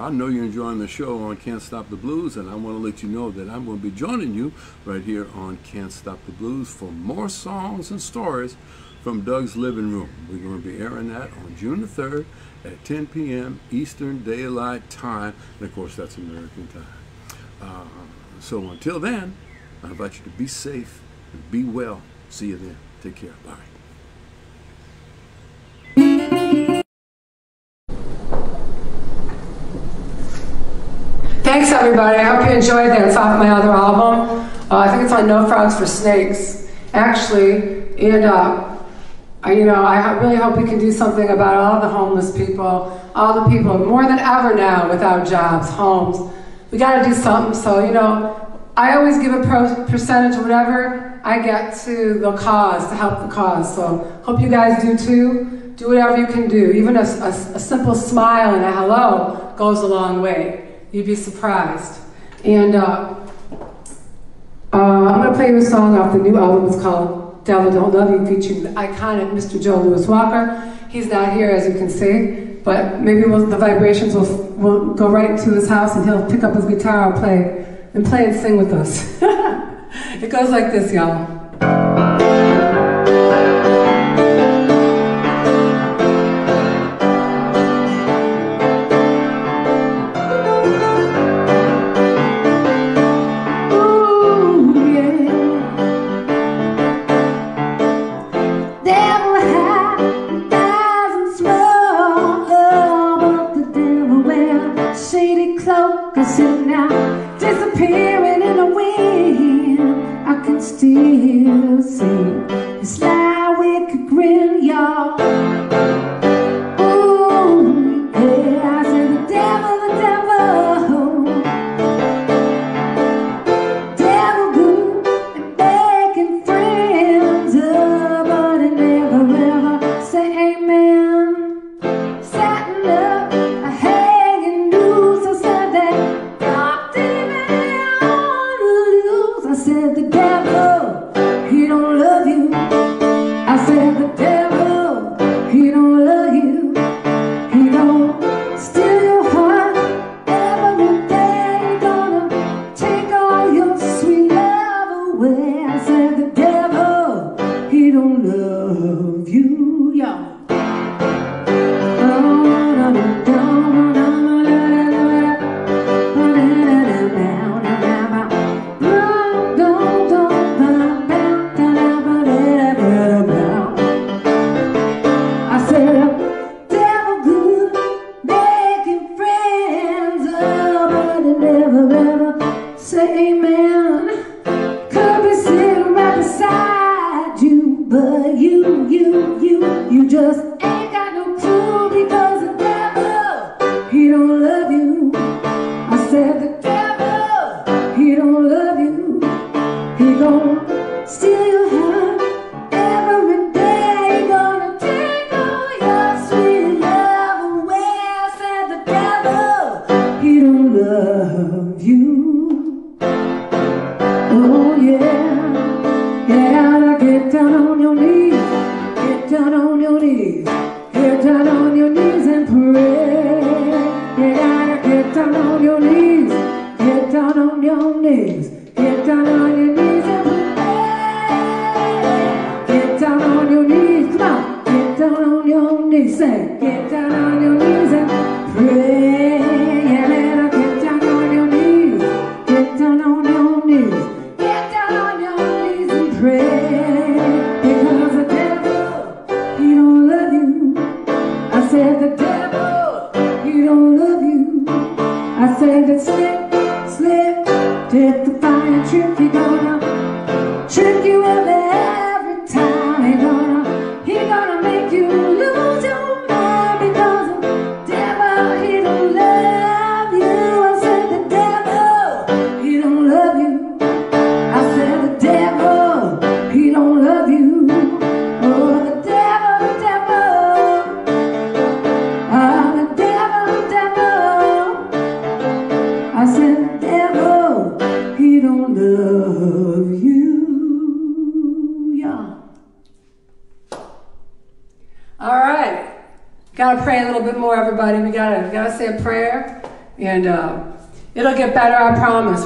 I know you're enjoying the show on Can't Stop the Blues, and I want to let you know that I'm going to be joining you right here on Can't Stop the Blues for more songs and stories from Doug's Living Room. We're going to be airing that on June the 3rd at 10 p.m. Eastern Daylight Time, and of course, that's American time. Uh, so until then, I invite you to be safe and be well. See you then. Take care. Bye. Everybody. I hope you enjoyed that. It's off my other album. Uh, I think it's on No Frogs for Snakes, actually. And, uh, I, you know, I really hope we can do something about all the homeless people, all the people more than ever now without jobs, homes. We got to do something. So, you know, I always give a pro- percentage whatever I get to the cause, to help the cause. So, hope you guys do too. Do whatever you can do. Even a, a, a simple smile and a hello goes a long way. You'd be surprised. And uh, uh, I'm going to play you a song off the new album. It's called Devil Don't Love You, featuring the iconic Mr. Joe Louis Walker. He's not here, as you can see, but maybe we'll, the vibrations will, will go right into his house and he'll pick up his guitar and play, and play and sing with us. it goes like this, y'all. Still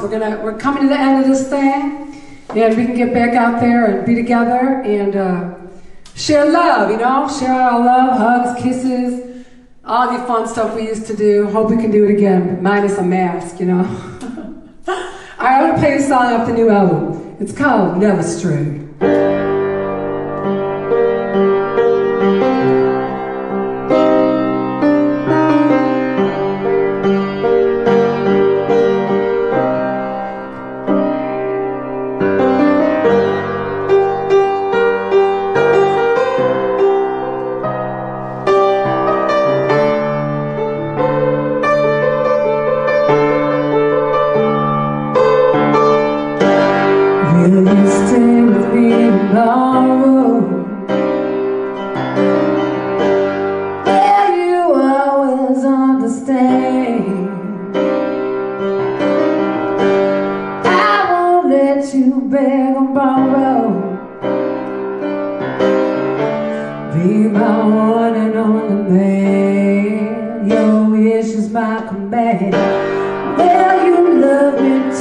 We're gonna we're coming to the end of this thing, and we can get back out there and be together and uh, share love. You know, share our love, hugs, kisses, all the fun stuff we used to do. Hope we can do it again, minus a mask. You know. I want to play a song off the new album. It's called Never Stray.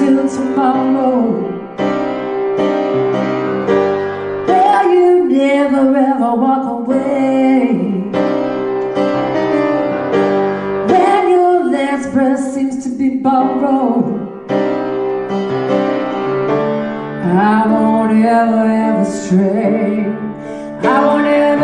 till tomorrow. Well, you never ever walk away. When your last breath seems to be borrowed I won't ever, ever stray. I won't ever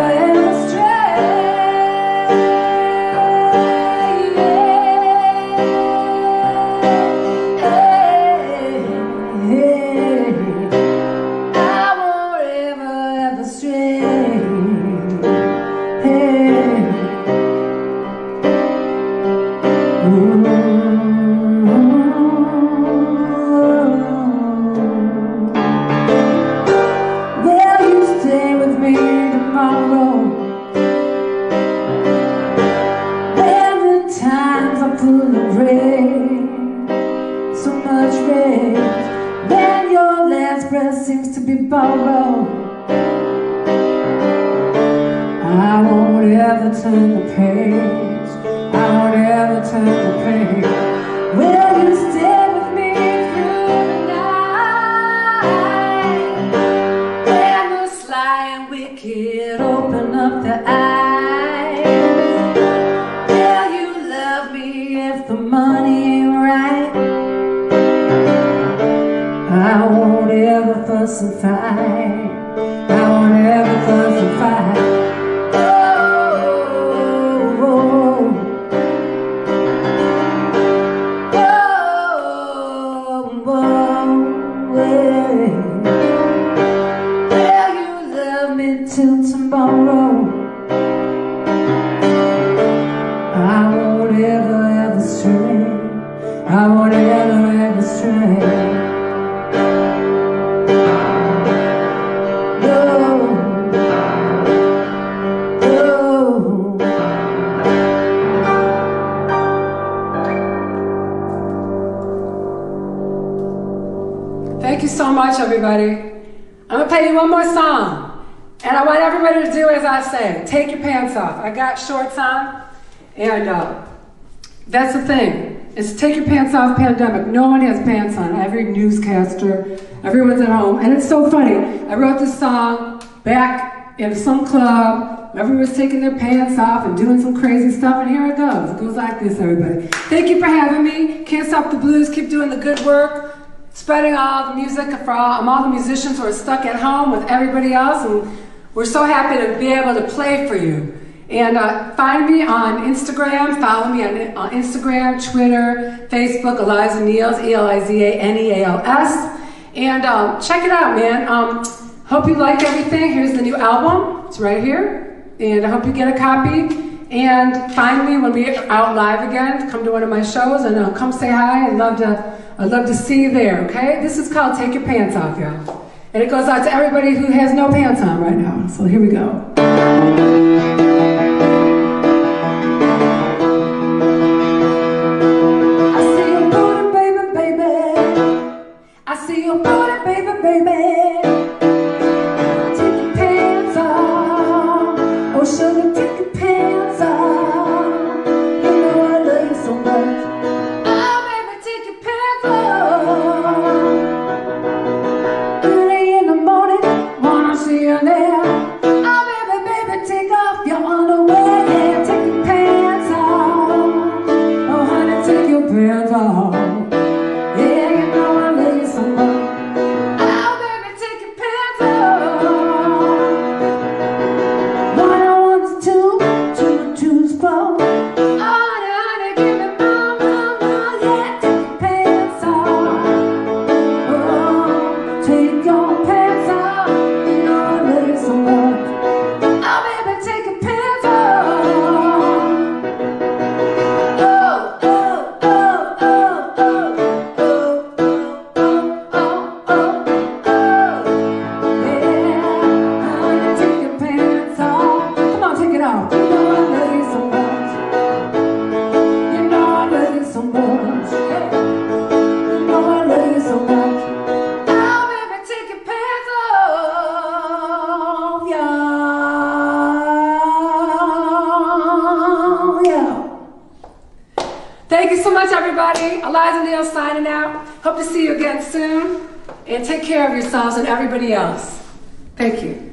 I got shorts on, and uh, that's the thing. It's take your pants off pandemic. No one has pants on. Every newscaster, everyone's at home. And it's so funny. I wrote this song back in some club. Everyone was taking their pants off and doing some crazy stuff, and here it goes. It goes like this, everybody. Thank you for having me. Can't stop the blues. Keep doing the good work spreading all the music for all, all, the musicians who are stuck at home with everybody else. And we're so happy to be able to play for you. And uh, find me on Instagram. Follow me on, on Instagram, Twitter, Facebook, Eliza Neals, E L I Z A N E A L S. And um, check it out, man. Um, hope you like everything. Here's the new album. It's right here. And I hope you get a copy. And find me when we're out live again. Come to one of my shows and uh, come say hi. I'd love to. I'd love to see you there. Okay. This is called "Take Your Pants Off," y'all. And it goes out to everybody who has no pants on right now. So here we go. I see your booty, baby, baby. Thank you.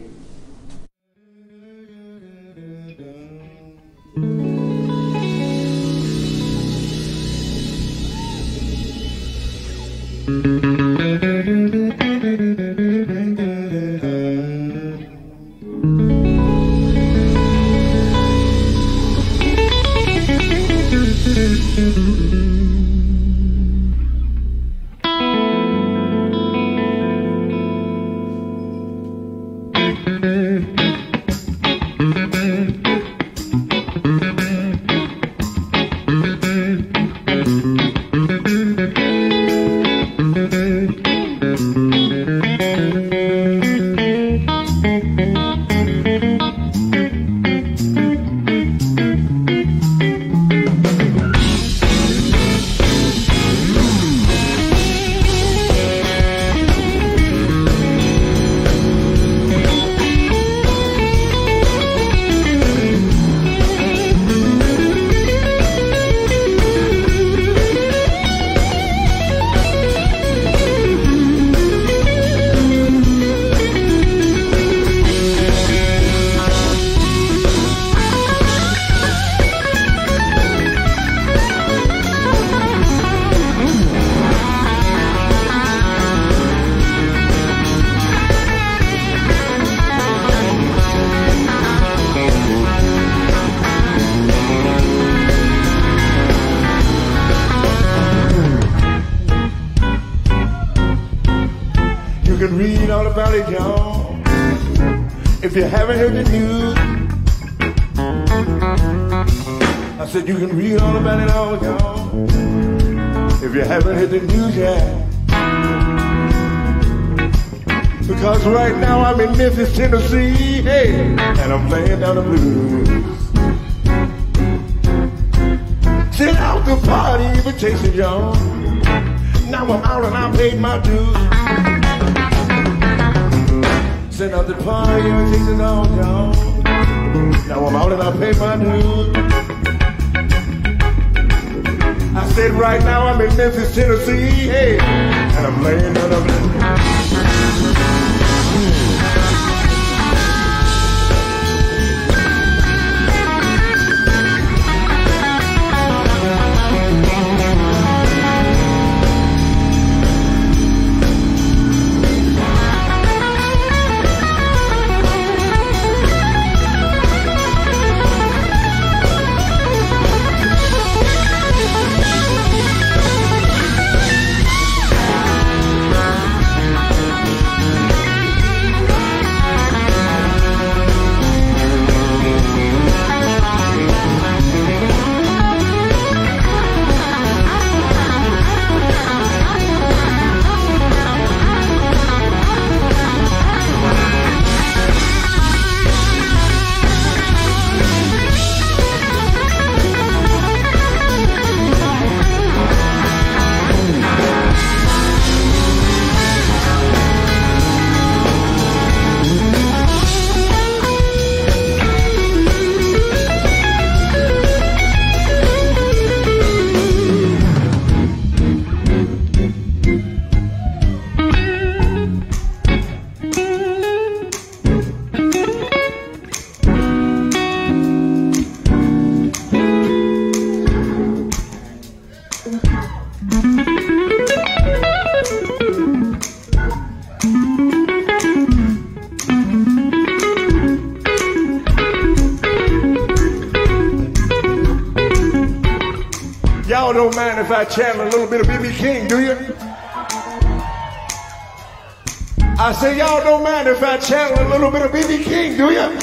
Little bit of BB King, do you?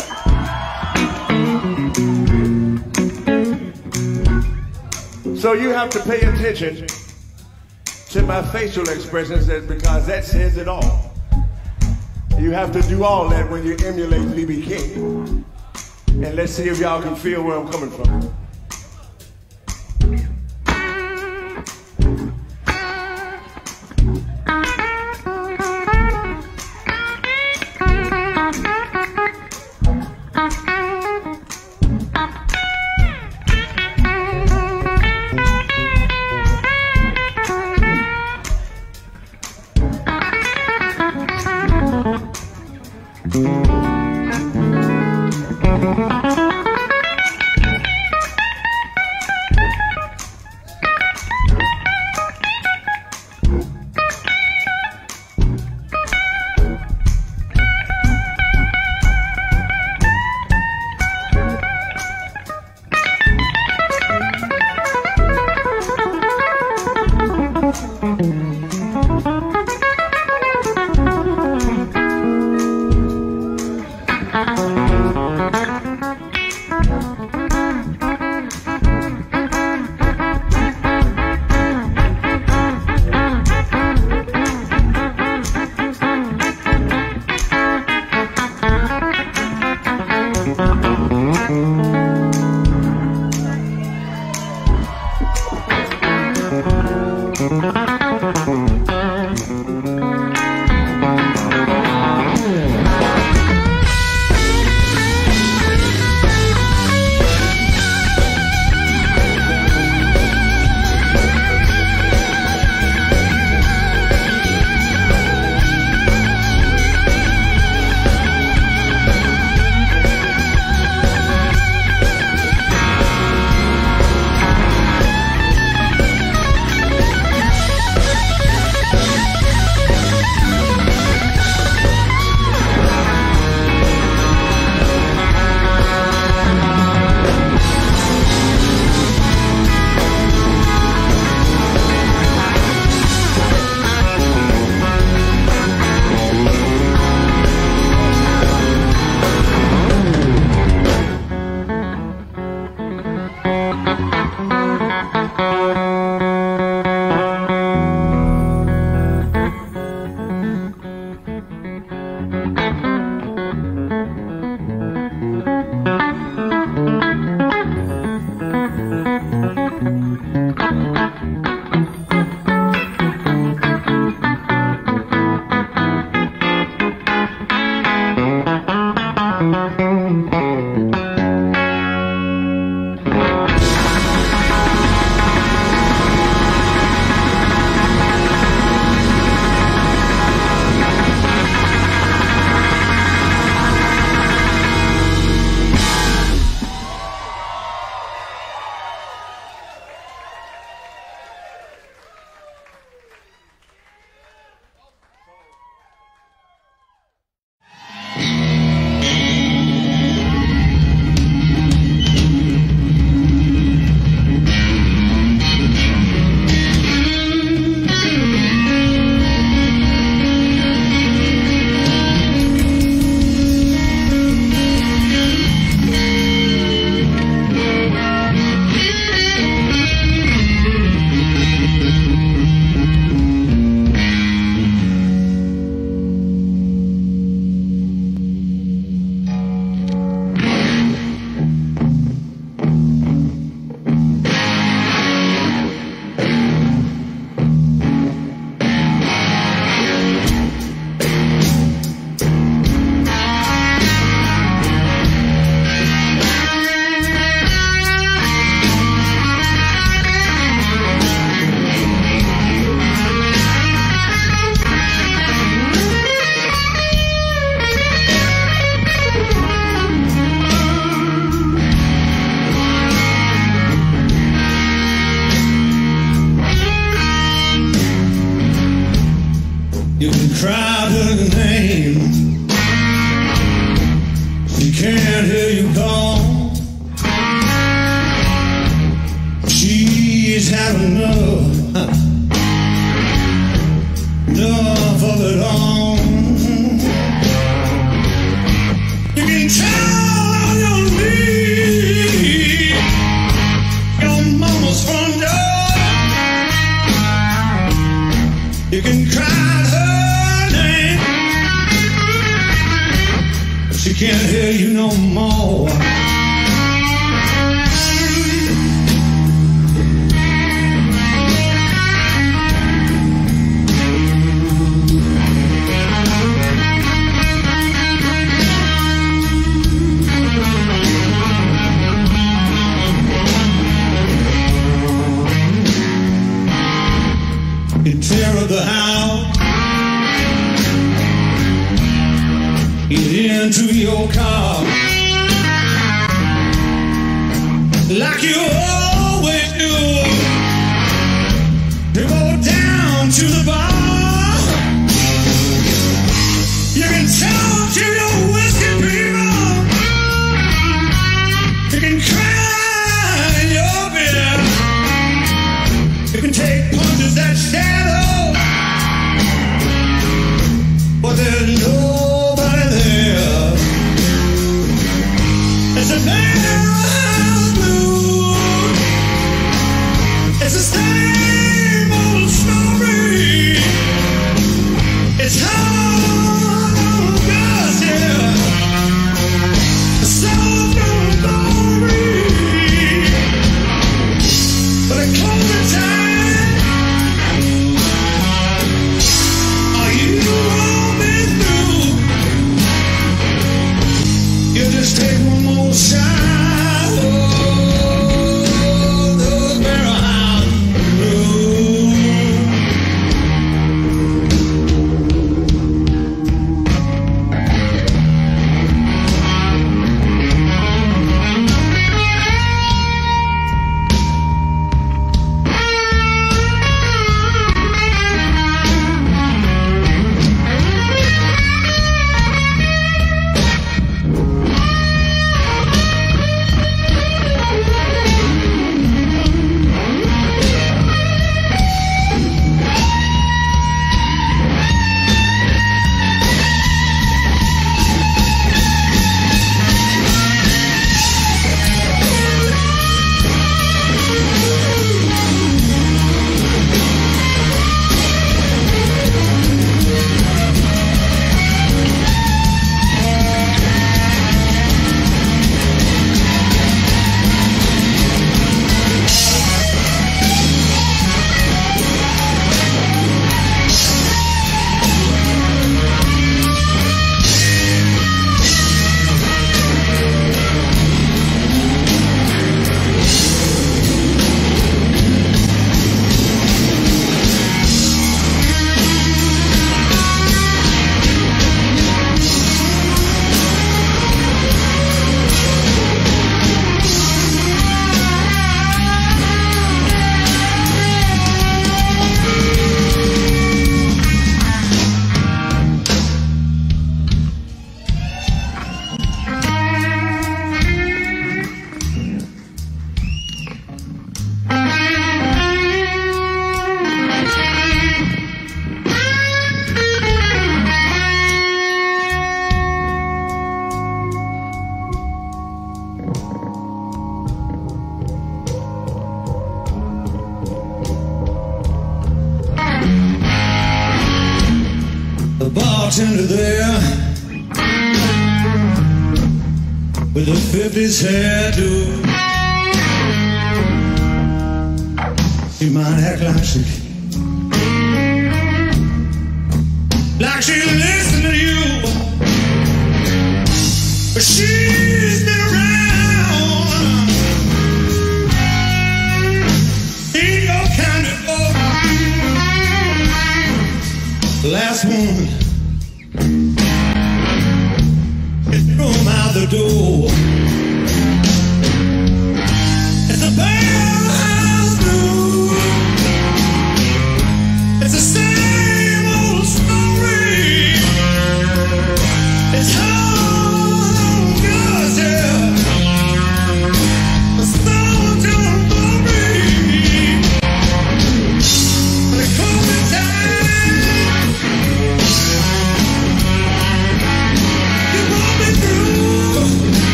So you have to pay attention to my facial expressions because that says it all. You have to do all that when you emulate BB King. And let's see if y'all can feel where I'm coming from.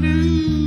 knew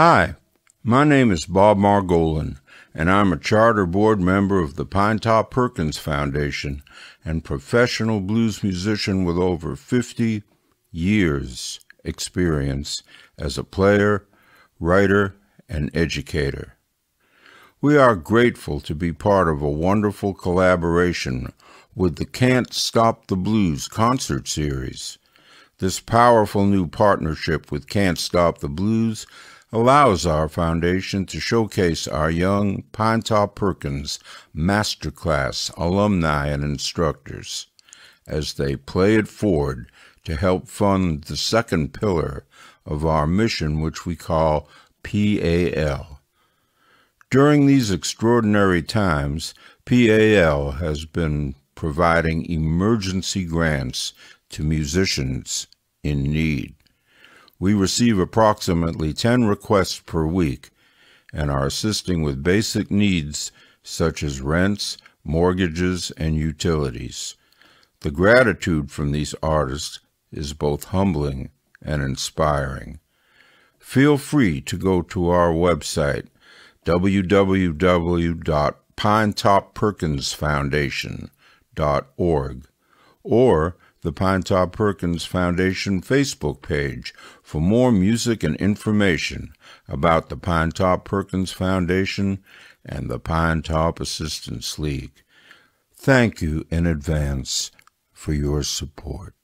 Hi, my name is Bob Margolin, and I'm a charter board member of the Pinetop Perkins Foundation and professional blues musician with over 50 years experience as a player, writer, and educator. We are grateful to be part of a wonderful collaboration with the Can't Stop the Blues concert series. This powerful new partnership with Can't Stop the Blues allows our foundation to showcase our young Pinetop Perkins Masterclass alumni and instructors as they play it forward to help fund the second pillar of our mission, which we call PAL. During these extraordinary times, PAL has been providing emergency grants to musicians in need. We receive approximately 10 requests per week and are assisting with basic needs such as rents, mortgages, and utilities. The gratitude from these artists is both humbling and inspiring. Feel free to go to our website, www.pinetopperkinsfoundation.com org or the Pinetop Perkins Foundation Facebook page for more music and information about the Pinetop Perkins Foundation and the Pinetop Assistance League. Thank you in advance for your support.